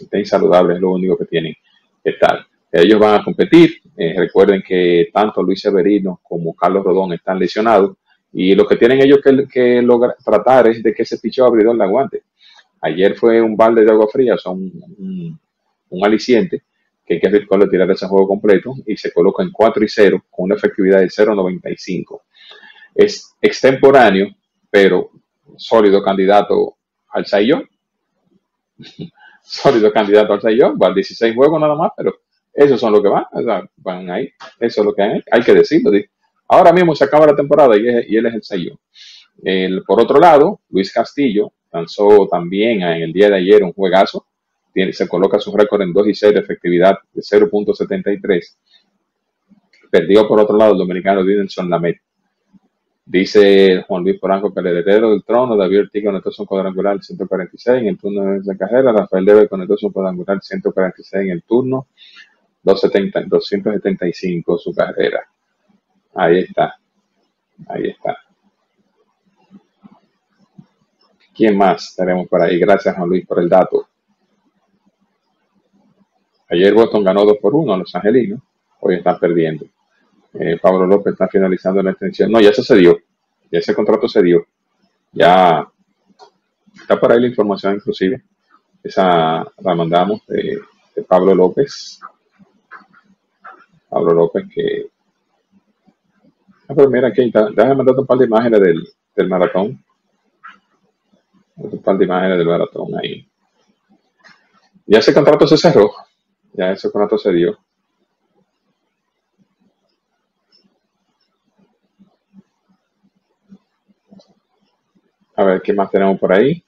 Estén saludables, es lo único que tienen que estar. Ellos van a competir. Eh, recuerden que tanto Luis Severino como Carlos Rodón están lesionados. Y lo que tienen ellos que, que lograr, tratar es de que ese picheo abridor la aguante. Ayer fue un balde de agua fría, o un, aliciente que hay que le tirar ese juego completo y se coloca en 4 y 0 con una efectividad de 0.95. Es extemporáneo, pero sólido candidato al Sayón. sólido candidato al Sayón. Van 16 juegos nada más, pero esos son los que van. van ahí. Eso es lo que hay, que decirlo. Ahora mismo se acaba la temporada y, él es el Sayón. por otro lado, Luis Castillo lanzó también en el día de ayer un juegazo. Se coloca su récord en 2 y 6 de efectividad de 0.73. Perdió por otro lado el dominicano Dinelson Lamet. Dice Juan Luis Poranco que el heredero del trono, David Ortiz conectó su cuadrangular 146 en el turno de carrera, Rafael Debe conectó su cuadrangular 146 en el turno, 270, 275 su carrera. Ahí está, ahí está. ¿Quién más tenemos por ahí? Gracias, Juan Luis, por el dato. Ayer Boston ganó 2 por 1 a los angelinos. Hoy están perdiendo. Eh, Pablo López está finalizando la extensión. No, ya eso se dio. Ya ese contrato se dio. Ya está por ahí la información, inclusive. Esa la mandamos de, Pablo López. Pablo López que... Ah, pero mira, aquí está. Déjame mandarte un par de imágenes del, del maratón. Un par de imágenes del maratón ahí. Ya ese contrato se cerró. Ya ese contrato se dio. A ver, ¿qué más tenemos por ahí?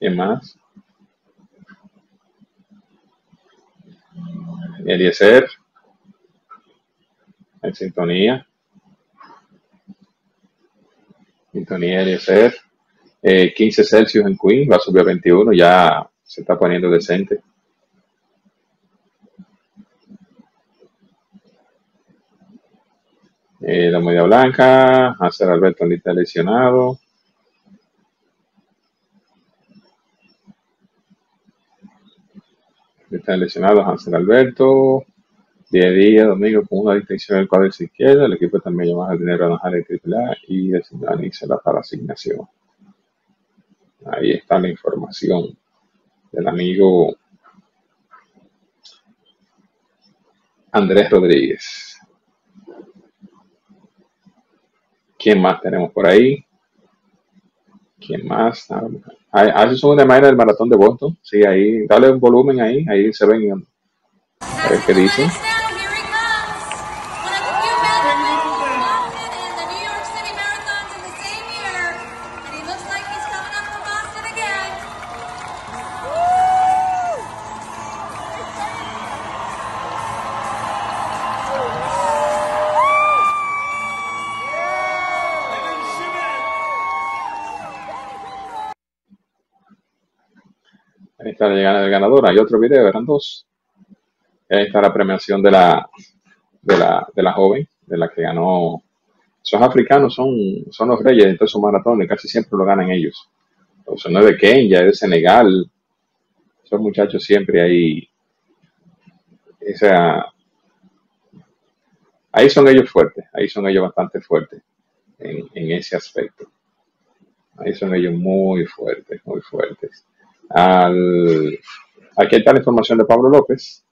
¿Qué más? Eliezer. En sintonía. Sintonía de ser. 15 Celsius en Queen, va a subir a 21, ya se está poniendo decente. Eh, la media blanca, Hacer Alberto está lesionado. Está lesionado Hansel Alberto. Día a día, domingo, con una distinción del cuadro izquierda, el equipo también llama al dinero a Najar de AAA y la para asignación. Ahí está la información del amigo Andrés Rodríguez. ¿Quién más tenemos por ahí? ¿Quién más? Ah, ah son una imagen del maratón de Boston. Sí, ahí, dale un volumen ahí, ahí se ven. A ver qué dicen. Está el ganador. Hay otro video, eran dos. Ahí está la premiación de la, de la, de la joven, de la que ganó. Esos africanos son, son los reyes de todos esos maratones, casi siempre lo ganan ellos. Son de Kenia, de Senegal. Esos muchachos siempre ahí. Esa, ahí son ellos fuertes, ahí son ellos bastante fuertes en, en ese aspecto. Ahí son ellos muy fuertes, muy fuertes. Al, aquí está la información de Pablo López.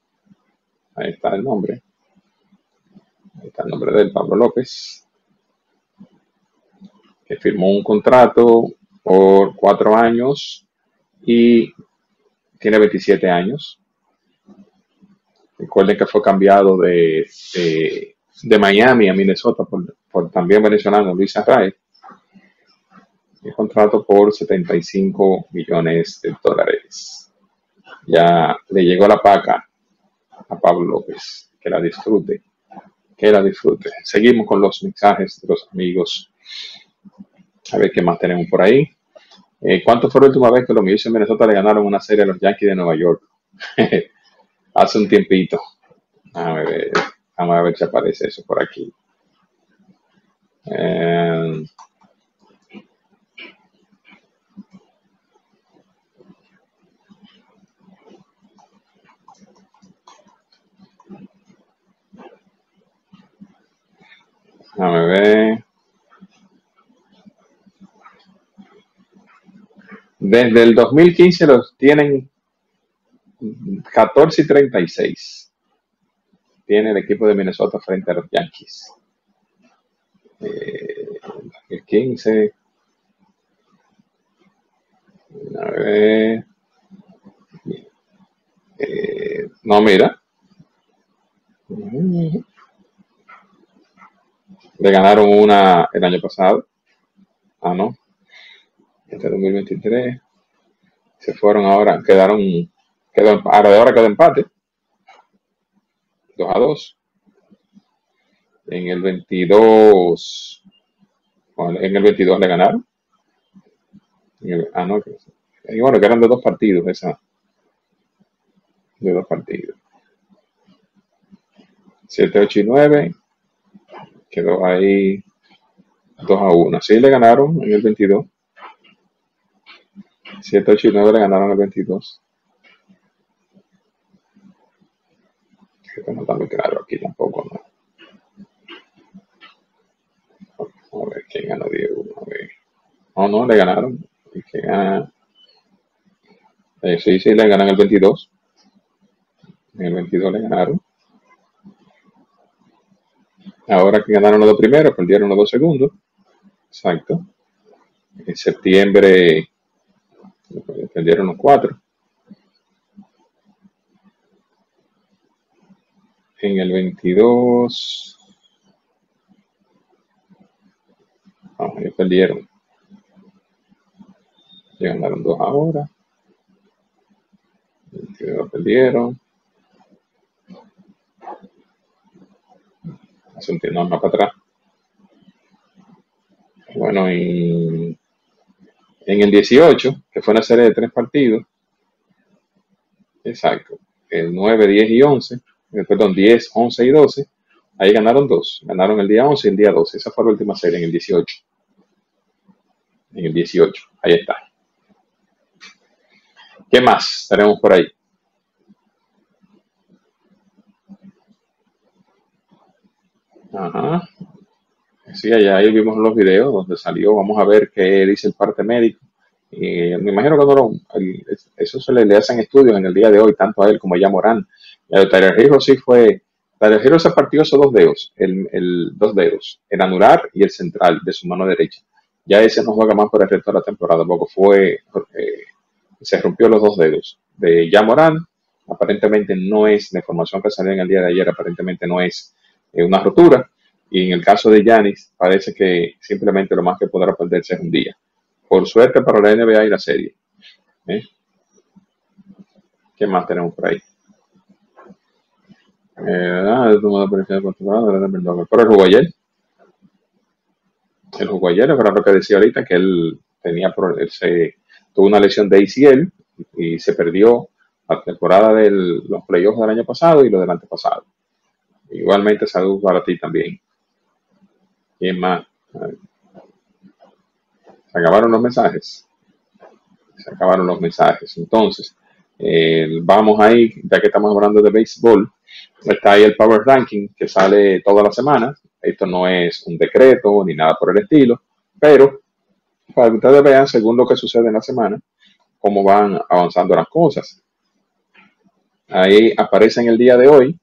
Ahí está el nombre. Ahí está el nombre de Pablo López. Que firmó un contrato por cuatro años y tiene 27 años. Recuerden que fue cambiado de, de, Miami a Minnesota por, también venezolano Luis Arraez. El contrato por 75 millones de dólares. Ya le llegó la paca a Pablo López. Que la disfrute. Que la disfrute. Seguimos con los mensajes de los amigos. A ver qué más tenemos por ahí. Eh, ¿Cuánto fue la última vez que los Millos en Minnesota le ganaron una serie a los Yankees de Nueva York? Hace un tiempito. A ver, vamos a ver si aparece eso por aquí. Eh, Déjame ver. Desde el 2015 los tienen 14 y 36. Tiene el equipo de Minnesota frente a los Yankees. Eh, 2015. A ver. Eh, no, mira. Le ganaron una el año pasado. Ah, no. Este 2023. Se fueron ahora, quedaron, quedó, ahora de ahora quedó empate. 2 a 2. En el 22, en el 22 le ganaron. ah, no, y bueno, que eran de dos partidos esa. De dos partidos. 7, 8 y 9 quedó ahí 2 a 1. Sí le ganaron en el 22. 7, 8 y 9 le ganaron el 22. Esto no está muy claro aquí tampoco, ¿no? A ver, ¿quién ganó Diego? A ver. No, no, le ganaron. Eh, sí, sí, le ganan el 22. En el 22 le ganaron. Ahora que ganaron los dos primeros, perdieron los dos segundos. Exacto. En septiembre perdieron los cuatro. En el 22. Vamos, ellos perdieron. Ya ganaron dos ahora. 22 perdieron. Hace un más para atrás. Bueno, en, en el 18, que fue una serie de tres partidos, exacto, el 9, 10 y 11, eh, perdón, 10, 11 y 12, ahí ganaron dos, ganaron el día 11 y el día 12, esa fue la última serie en el 18. En el 18, ahí está. ¿Qué más tenemos por ahí? Ajá. Sí, allá ahí vimos los videos donde salió. Vamos a ver qué dice el parte médico. Y me imagino que no lo, eso se le, hacen estudios en el día de hoy, tanto a él como a ya Morán. Tyler Hero sí fue. Tyler se partió esos dos dedos, el, el, dos dedos, el anular y el central de su mano derecha. Ya ese no juega más por el resto de la temporada, porque fue. Eh, se rompió los dos dedos. De ya Morán, aparentemente no es, la información que salió en el día de ayer, aparentemente no es una rotura. Y en el caso de Yanis, parece que simplemente lo más que podrá perderse es un día. Por suerte para la NBA y la serie. ¿Eh? ¿Qué más tenemos por ahí? Eh, ah, el Pero el jugó ayer. El jugó ayer, es lo que decía ahorita, que él tenía se, tuvo una lesión de ACL y se perdió la temporada de los playoffs del año pasado y lo del antepasado. Igualmente salud para ti también. ¿Quién más? Se acabaron los mensajes. Se acabaron los mensajes. Entonces, eh, vamos ahí, ya que estamos hablando de béisbol, está ahí el Power Ranking que sale todas las semanas. Esto no es un decreto ni nada por el estilo, pero para que ustedes vean, según lo que sucede en la semana, cómo van avanzando las cosas. Ahí aparece en el día de hoy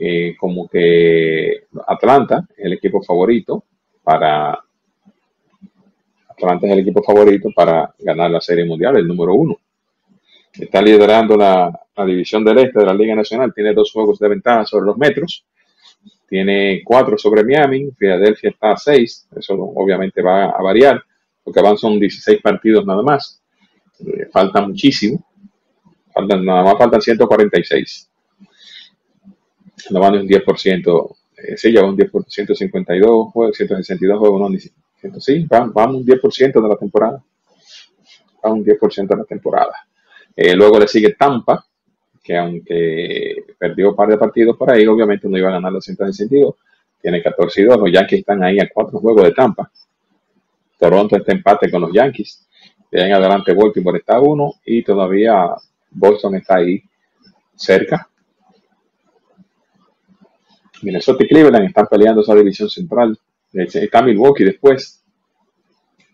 eh, como que Atlanta, el equipo favorito para Atlanta es el equipo favorito para ganar la Serie Mundial, el número uno. Está liderando la, la división del este de la Liga Nacional, tiene dos juegos de ventaja sobre los metros, tiene cuatro sobre Miami, Filadelfia está a seis, eso obviamente va a variar, porque van son 16 partidos nada más, eh, falta muchísimo, faltan, nada más faltan 146. Van un 10%, eh, sí, ya un 10%, 152 juegos, 162 juegos, no, ni sí, vamos un 10% de la temporada. Va un 10% de la temporada. Eh, luego le sigue Tampa, que aunque perdió un par de partidos por ahí, obviamente no iba a ganar los 162. Tiene 14 y 2. Los Yankees están ahí a cuatro juegos de Tampa. Toronto está empate con los Yankees. De ahí en adelante Baltimore está a uno y todavía Boston está ahí cerca. Minnesota y Cleveland están peleando esa división central. Está Milwaukee después.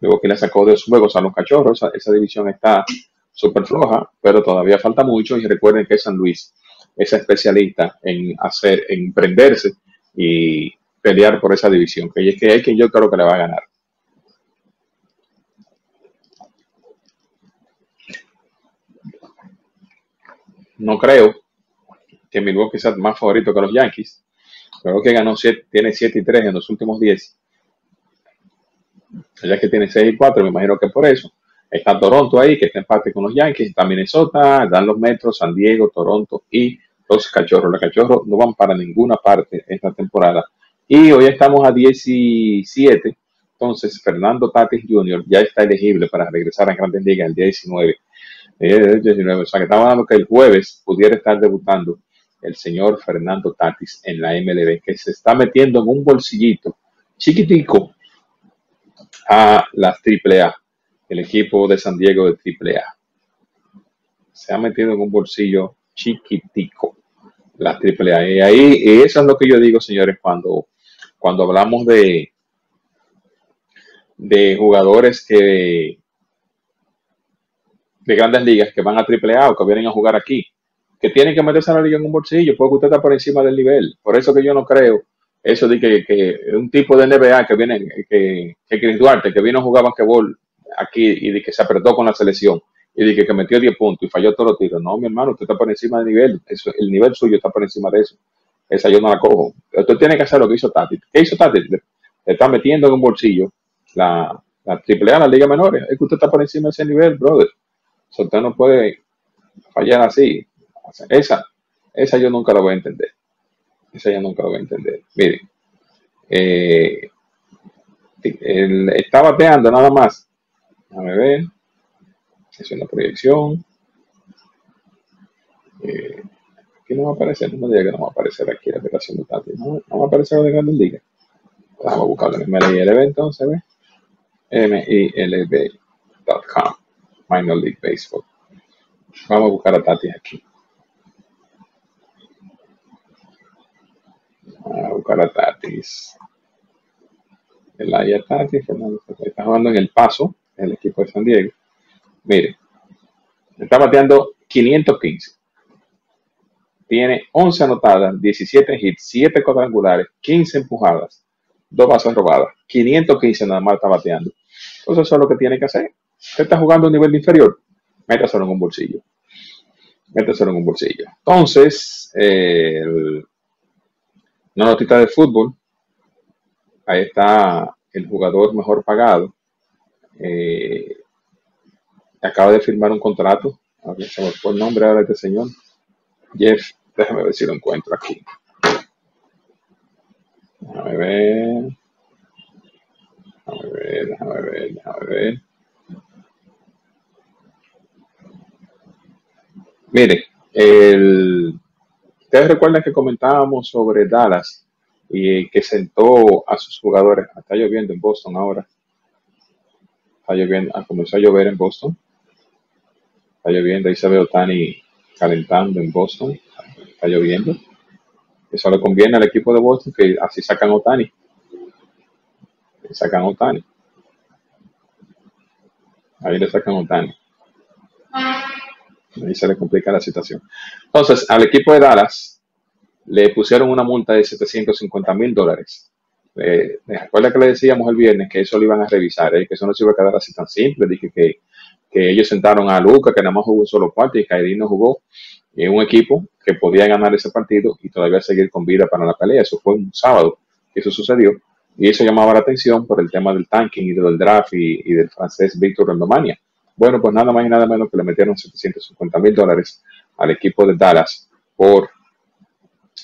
Milwaukee le sacó dos juegos a los cachorros. Esa, división está súper floja, pero todavía falta mucho. Y recuerden que San Luis es especialista en hacer, en prenderse y pelear por esa división. Que es que hay quien yo creo que le va a ganar. No creo que Milwaukee sea más favorito que los Yankees. Creo que ganó siete, tiene 7 y 3 en los últimos 10. Ya que tiene 6 y 4, me imagino que por eso. Está Toronto ahí, que está en parte con los Yankees. Está Minnesota, dan los Metros, San Diego, Toronto y los Cachorros. Los Cachorros no van para ninguna parte esta temporada. Y hoy estamos a 17. Entonces, Fernando Tatis Jr. ya está elegible para regresar a Grandes Ligas el día 19. El 19. O sea, que estamos hablando que el jueves pudiera estar debutando el señor Fernando Tatis en la MLB, que se está metiendo en un bolsillito chiquitico a las AAA, el equipo de San Diego de AAA. Se ha metido en un bolsillo chiquitico la AAA. Y ahí, eso es lo que yo digo, señores, cuando, cuando hablamos de, de jugadores que de grandes ligas que van a AAA o que vienen a jugar aquí que tienen que meterse a la liga en un bolsillo porque usted está por encima del nivel. Por eso que yo no creo eso de que, que un tipo de NBA que viene, que, que Chris Duarte, que vino a jugar basquetbol aquí y de que se apretó con la selección y de que, metió 10 puntos y falló todos los tiros. No, mi hermano, usted está por encima del nivel. El nivel suyo está por encima de eso. Esa yo no la cojo. Usted tiene que hacer lo que hizo Tati. ¿Qué hizo Tati? Le, está metiendo en un bolsillo la, la AAA, la Liga Menores. Es que usted está por encima de ese nivel, brother. usted no puede fallar así. Esa, esa yo nunca la voy a entender. Esa yo nunca la voy a entender. Miren, eh, está bateando nada más. A ver. Es una proyección. Eh, aquí no va a aparecer, no me diga que no va a aparecer aquí la aplicación de Tati. No, no va a aparecer de Grandes. Vamos a buscarlo en MLB entonces, ¿ve? MILB.com. Minor League Baseball. Vamos a buscar a Tati aquí. A buscar a Tatis. El Aya Tatis, está jugando en el paso, el equipo de San Diego. Mire, está bateando 515. Tiene 11 anotadas, 17 hits, 7 cuadrangulares, 15 empujadas, 2 bases robadas. 515 nada más está bateando. Entonces eso es lo que tiene que hacer. Usted está jugando a un nivel inferior, métaselo en un bolsillo. Métaselo en un bolsillo. Entonces, el, una notita de fútbol. Ahí está el jugador mejor pagado. Eh, acaba de firmar un contrato. A ver, se me fue el nombre ahora este señor. Jeff, déjame ver si lo encuentro aquí. Déjame ver. Déjame ver, déjame ver, déjame ver. Mire, el, Ustedes recuerdan que comentábamos sobre Dallas y que sentó a sus jugadores. Está lloviendo en Boston ahora. Está lloviendo, ah, comenzó a llover en Boston. Está lloviendo, ahí se ve Otani calentando en Boston. Está lloviendo. Eso le conviene al equipo de Boston que así sacan Otani. Sacan Otani. Ahí le sacan Otani. Ahí se le complica la situación. Entonces, al equipo de Dallas le pusieron una multa de 750 mil dólares. Eh, ¿Recuerda que le decíamos el viernes que eso lo iban a revisar? Eh? Que eso no se iba a quedar así tan simple. Dije que, que ellos sentaron a Luca, que nada más jugó solo parte y Kairi no jugó. en un equipo que podía ganar ese partido y todavía seguir con vida para la pelea. Eso fue un sábado que eso sucedió. Y eso llamaba la atención por el tema del tanking y del draft y, del francés Víctor Rendomania. Bueno, pues nada más y nada menos que le metieron 750 mil dólares al equipo de Dallas por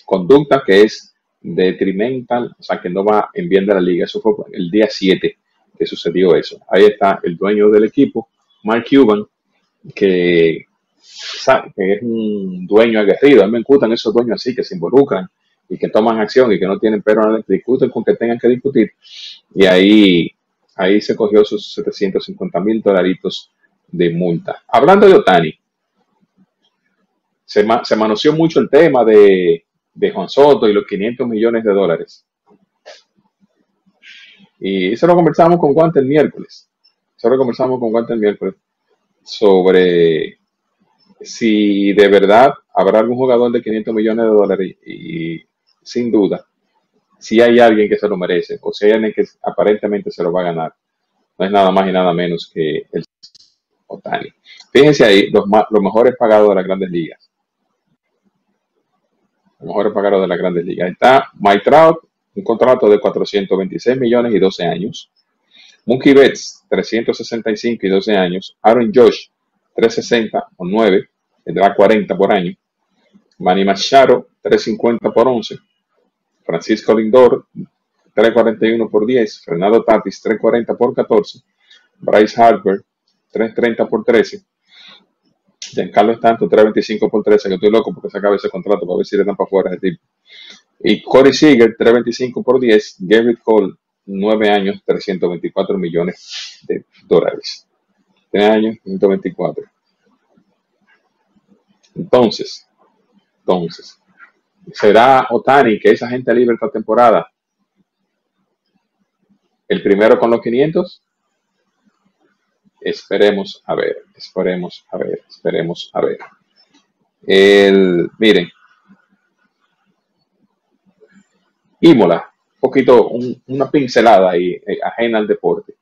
conducta que es detrimental, o sea, que no va en bien de la liga. Eso fue el día 7 que sucedió eso. Ahí está el dueño del equipo, Mark Cuban, que, que es un dueño aguerrido. A mí me gustan esos dueños así que se involucran y que toman acción y que no tienen pero discuten con que tengan que discutir. Y ahí, ahí se cogió sus 750 mil dolaritos de multa. Hablando de Otani, se, se manoseó mucho el tema de, de Juan Soto y los 500 millones de dólares. Y eso lo conversamos con Guante el miércoles. Eso lo conversamos con Guante el miércoles sobre si de verdad habrá algún jugador de 500 millones de dólares y, sin duda, si hay alguien que se lo merece o si hay alguien que aparentemente se lo va a ganar, no es nada más y nada menos que el Otani. Fíjense ahí, los, los mejores pagados de las grandes ligas. Los mejores pagados de las grandes ligas. Está Mike Trout, un contrato de 426 millones y 12 años. Mookie Betts, 365 y 12 años. Aaron Josh, 360 o 9, tendrá 40 por año. Manny Machado, 350 por 11. Francisco Lindor, 341 por 10. Fernando Tatis, 340 por 14. Bryce Harper, 330 por 13. Giancarlo Stanton, 325 por 13, que estoy loco porque se acaba ese contrato para ver si le dan para fuera ese tipo. Y Corey Seager, 325 por 10. Garrett Cole, 9 años, 324 millones de dólares. 3 años, 124. Entonces, entonces, ¿será Otani que esa gente libre esta temporada? ¿El primero con los 500? Esperemos a ver, esperemos a ver, esperemos a ver. El, miren, Imola, poquito, una pincelada ahí, eh, ajena al deporte.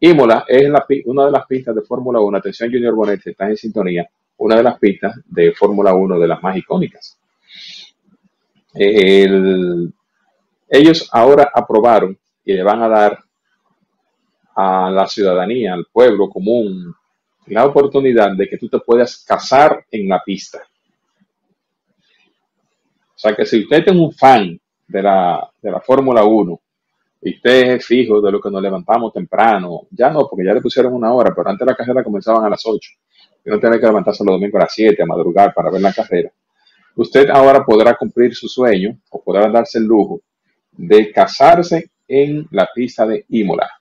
Imola es una de las pistas de Fórmula 1. Atención, Junior Bonet, está en sintonía una de las pistas de Fórmula 1 de las más icónicas. ellos ahora aprobaron y le van a dar a la ciudadanía, al pueblo común, la oportunidad de que tú te puedas casar en la pista. O sea que si usted es un fan de la, de la Fórmula 1 y usted es fijo de lo que nos levantamos temprano, ya no, porque ya le pusieron una hora, pero antes la carrera comenzaban a las 8 y no tiene que levantarse los domingos a las 7 a madrugar para ver la carrera. Usted ahora podrá cumplir su sueño o podrá darse el lujo de casarse en la pista de Imola.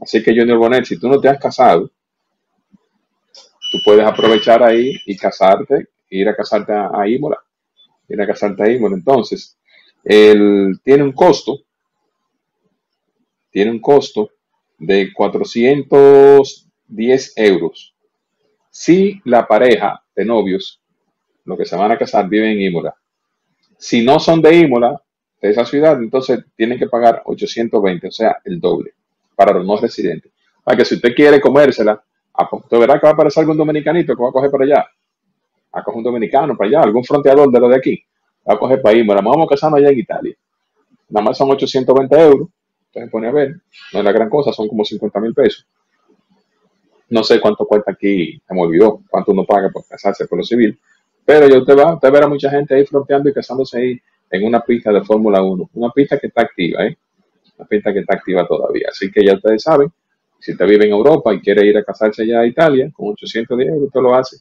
Así que Junior Bonet, si tú no te has casado, tú puedes aprovechar ahí y casarte, ir a casarte a, Imola, ir a casarte a Imola. Entonces, él tiene un costo, tiene un costo de 410 euros. Si la pareja de novios, lo que se van a casar, viven en Imola, si no son de Imola, de esa ciudad, entonces tienen que pagar 820, o sea, el doble para los no residentes. Para que si usted quiere comérsela, usted verá que va a aparecer algún dominicanito que va a coger para allá, a coger un dominicano para allá, algún fronteador de lo de aquí, va a coger para Imola. Vamos a casarnos allá en Italia. Nada más son 820 euros. Entonces pone a ver, no es la gran cosa, son como 50 mil pesos. No sé cuánto cuesta aquí, se me olvidó cuánto uno paga por casarse por lo civil, pero ya usted va, usted verá mucha gente ahí fronteando y casándose ahí en una pista de Fórmula 1, una pista que está activa, ¿eh? Una pista que está activa todavía. Así que ya ustedes saben, si usted vive en Europa y quiere ir a casarse ya a Italia, con 810 euros usted lo hace.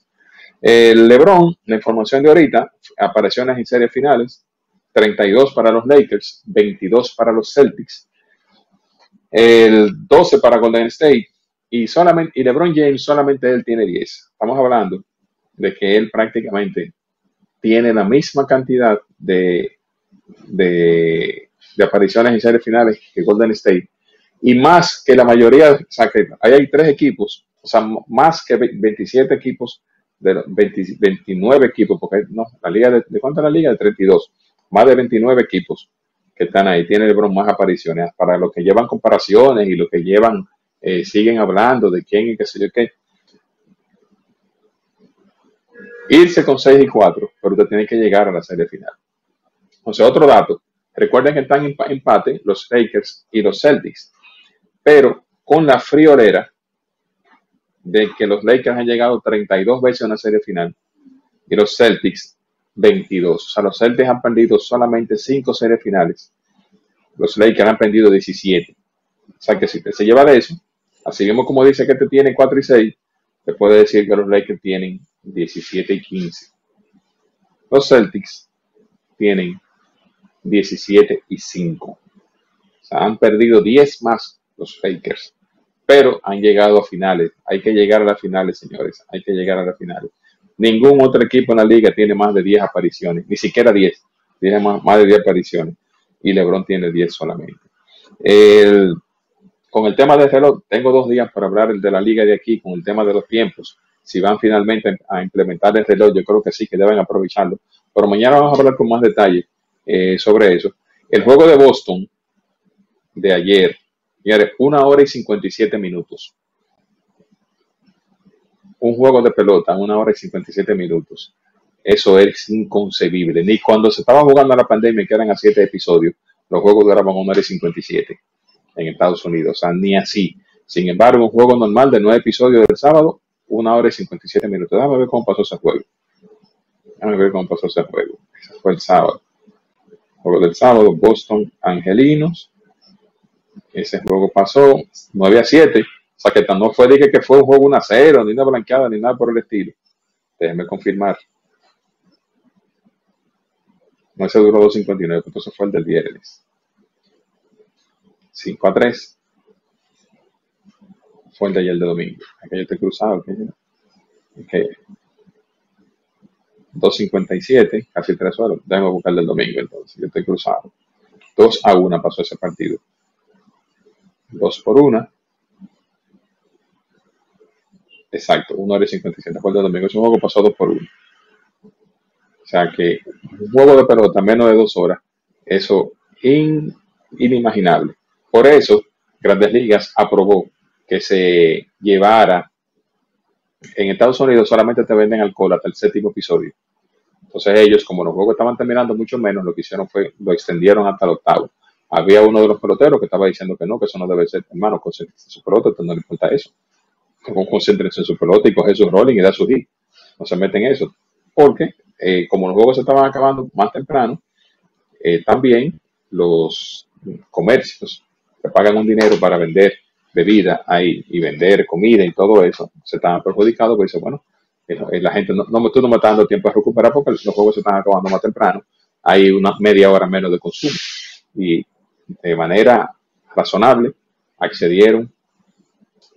El LeBron, la información de ahorita, apareció en series finales, 32 para los Lakers, 22 para los Celtics, el 12 para Golden State, y, solamente, y LeBron James solamente él tiene 10. Estamos hablando de que él prácticamente tiene la misma cantidad de, de, apariciones en series finales que Golden State y más que la mayoría, o sea, ahí hay tres equipos, o sea, más que 27 equipos, de los 29 equipos, porque no, la liga de, ¿de cuánto es la liga? De 32, más de 29 equipos que están ahí, tiene más apariciones, para los que llevan comparaciones y los que llevan, eh, siguen hablando de quién y qué sé yo qué. Irse con 6 y 4, pero usted tiene que llegar a la serie final. Entonces, otro dato, recuerden que están en empate los Lakers y los Celtics pero con la friolera de que los Lakers han llegado 32 veces a una serie final y los Celtics 22. O sea, los Celtics han perdido solamente 5 series finales. Los Lakers han perdido 17. O sea, que si te se lleva de eso, así mismo como dice que te tiene 4 y 6, te puede decir que los Lakers tienen 17 y 15. Los Celtics tienen 17 y 5. O sea, han perdido 10 más los Lakers. Pero han llegado a finales. Hay que llegar a las finales, señores. Hay que llegar a las finales. Ningún otro equipo en la liga tiene más de 10 apariciones. Ni siquiera 10. Tiene más, de 10 apariciones. Y LeBron tiene 10 solamente. con el tema del reloj, tengo dos días para hablar de la liga de aquí, con el tema de los tiempos. Si van finalmente a implementar el reloj, yo creo que sí, que deben aprovecharlo. Pero mañana vamos a hablar con más detalle eh, sobre eso. El juego de Boston de ayer una hora y 57 minutos. Un juego de pelota, una hora y 57 minutos. Eso es inconcebible. Ni cuando se estaba jugando la pandemia, que eran a siete episodios, los juegos duraban una hora y 57 en Estados Unidos. O sea, ni así. Sin embargo, un juego normal de nueve episodios del sábado, una hora y 57 minutos. Déjame ver cómo pasó ese juego. Déjame ver cómo pasó ese juego. Fue el sábado. Del sábado, Boston Angelinos ese juego pasó 9 a 7. O sea que no fue de que, fue un juego 1 a 0, ni una blanqueada, ni nada por el estilo. Déjenme confirmar. No, ese duró 2.59, entonces fue el del viernes. 5 a 3. Fue el de ayer de domingo. Aquello estoy cruzado. Okay. 2.57, casi 3 horas. Déjenme buscar el domingo entonces. Yo estoy cruzado. 2 a 1 pasó ese partido. 2 por 1. Exacto, 1 hora y 57. Fue el domingo. Es un juego pasó 2 por 1. O sea que un juego de pelota menos de 2 horas, eso in, inimaginable. Por eso, Grandes Ligas aprobó que se llevara. En Estados Unidos solamente te venden alcohol hasta el séptimo episodio. Entonces ellos, como los juegos estaban terminando mucho menos, lo que hicieron fue lo extendieron hasta el octavo había uno de los peloteros que estaba diciendo que no, que eso no debe ser, hermano, concéntrense en su pelota, no le importa eso. Concéntrense en su pelota y coge su rolling y da su hit. No se meten en eso. Porque, eh, como los juegos se estaban acabando más temprano, eh, también los comercios que pagan un dinero para vender bebida ahí y vender comida y todo eso, se estaban perjudicados, porque dice, bueno, la gente no, no, tú no me estás dando tiempo a recuperar porque los juegos se están acabando más temprano, hay una media hora menos de consumo. Y de manera razonable accedieron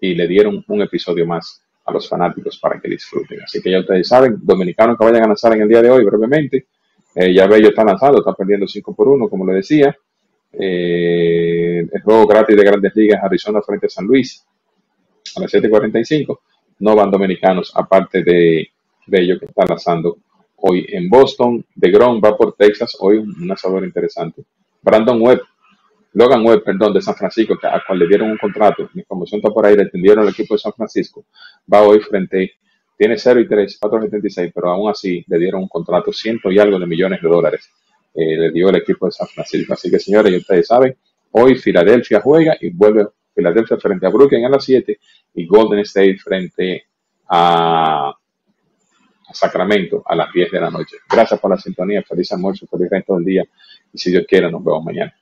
y le dieron un episodio más a los fanáticos para que disfruten. Así que ya ustedes saben, dominicanos que vayan a lanzar en el día de hoy brevemente. Eh, ya Bello está lanzado, está perdiendo 5 por 1, como le decía. Eh, el juego gratis de Grandes Ligas Arizona frente a San Luis a las 7.45. No van dominicanos, aparte de Bello que está lanzando hoy en Boston. De Grom va por Texas, hoy un asador interesante. Brandon Webb Logan Webb, perdón, de San Francisco, a cual le dieron un contrato, mi promoción está por ahí, le tendieron el equipo de San Francisco, va hoy frente, tiene 0 y 3, 476, pero aún así le dieron un contrato, ciento y algo de millones de dólares, eh, le dio el equipo de San Francisco. Así que señores, ustedes saben, hoy Filadelfia juega y vuelve Filadelfia frente a Brooklyn a las 7 y Golden State frente a, a Sacramento a las 10 de la noche. Gracias por la sintonía, feliz almuerzo, feliz resto del día y si Dios quiere nos vemos mañana.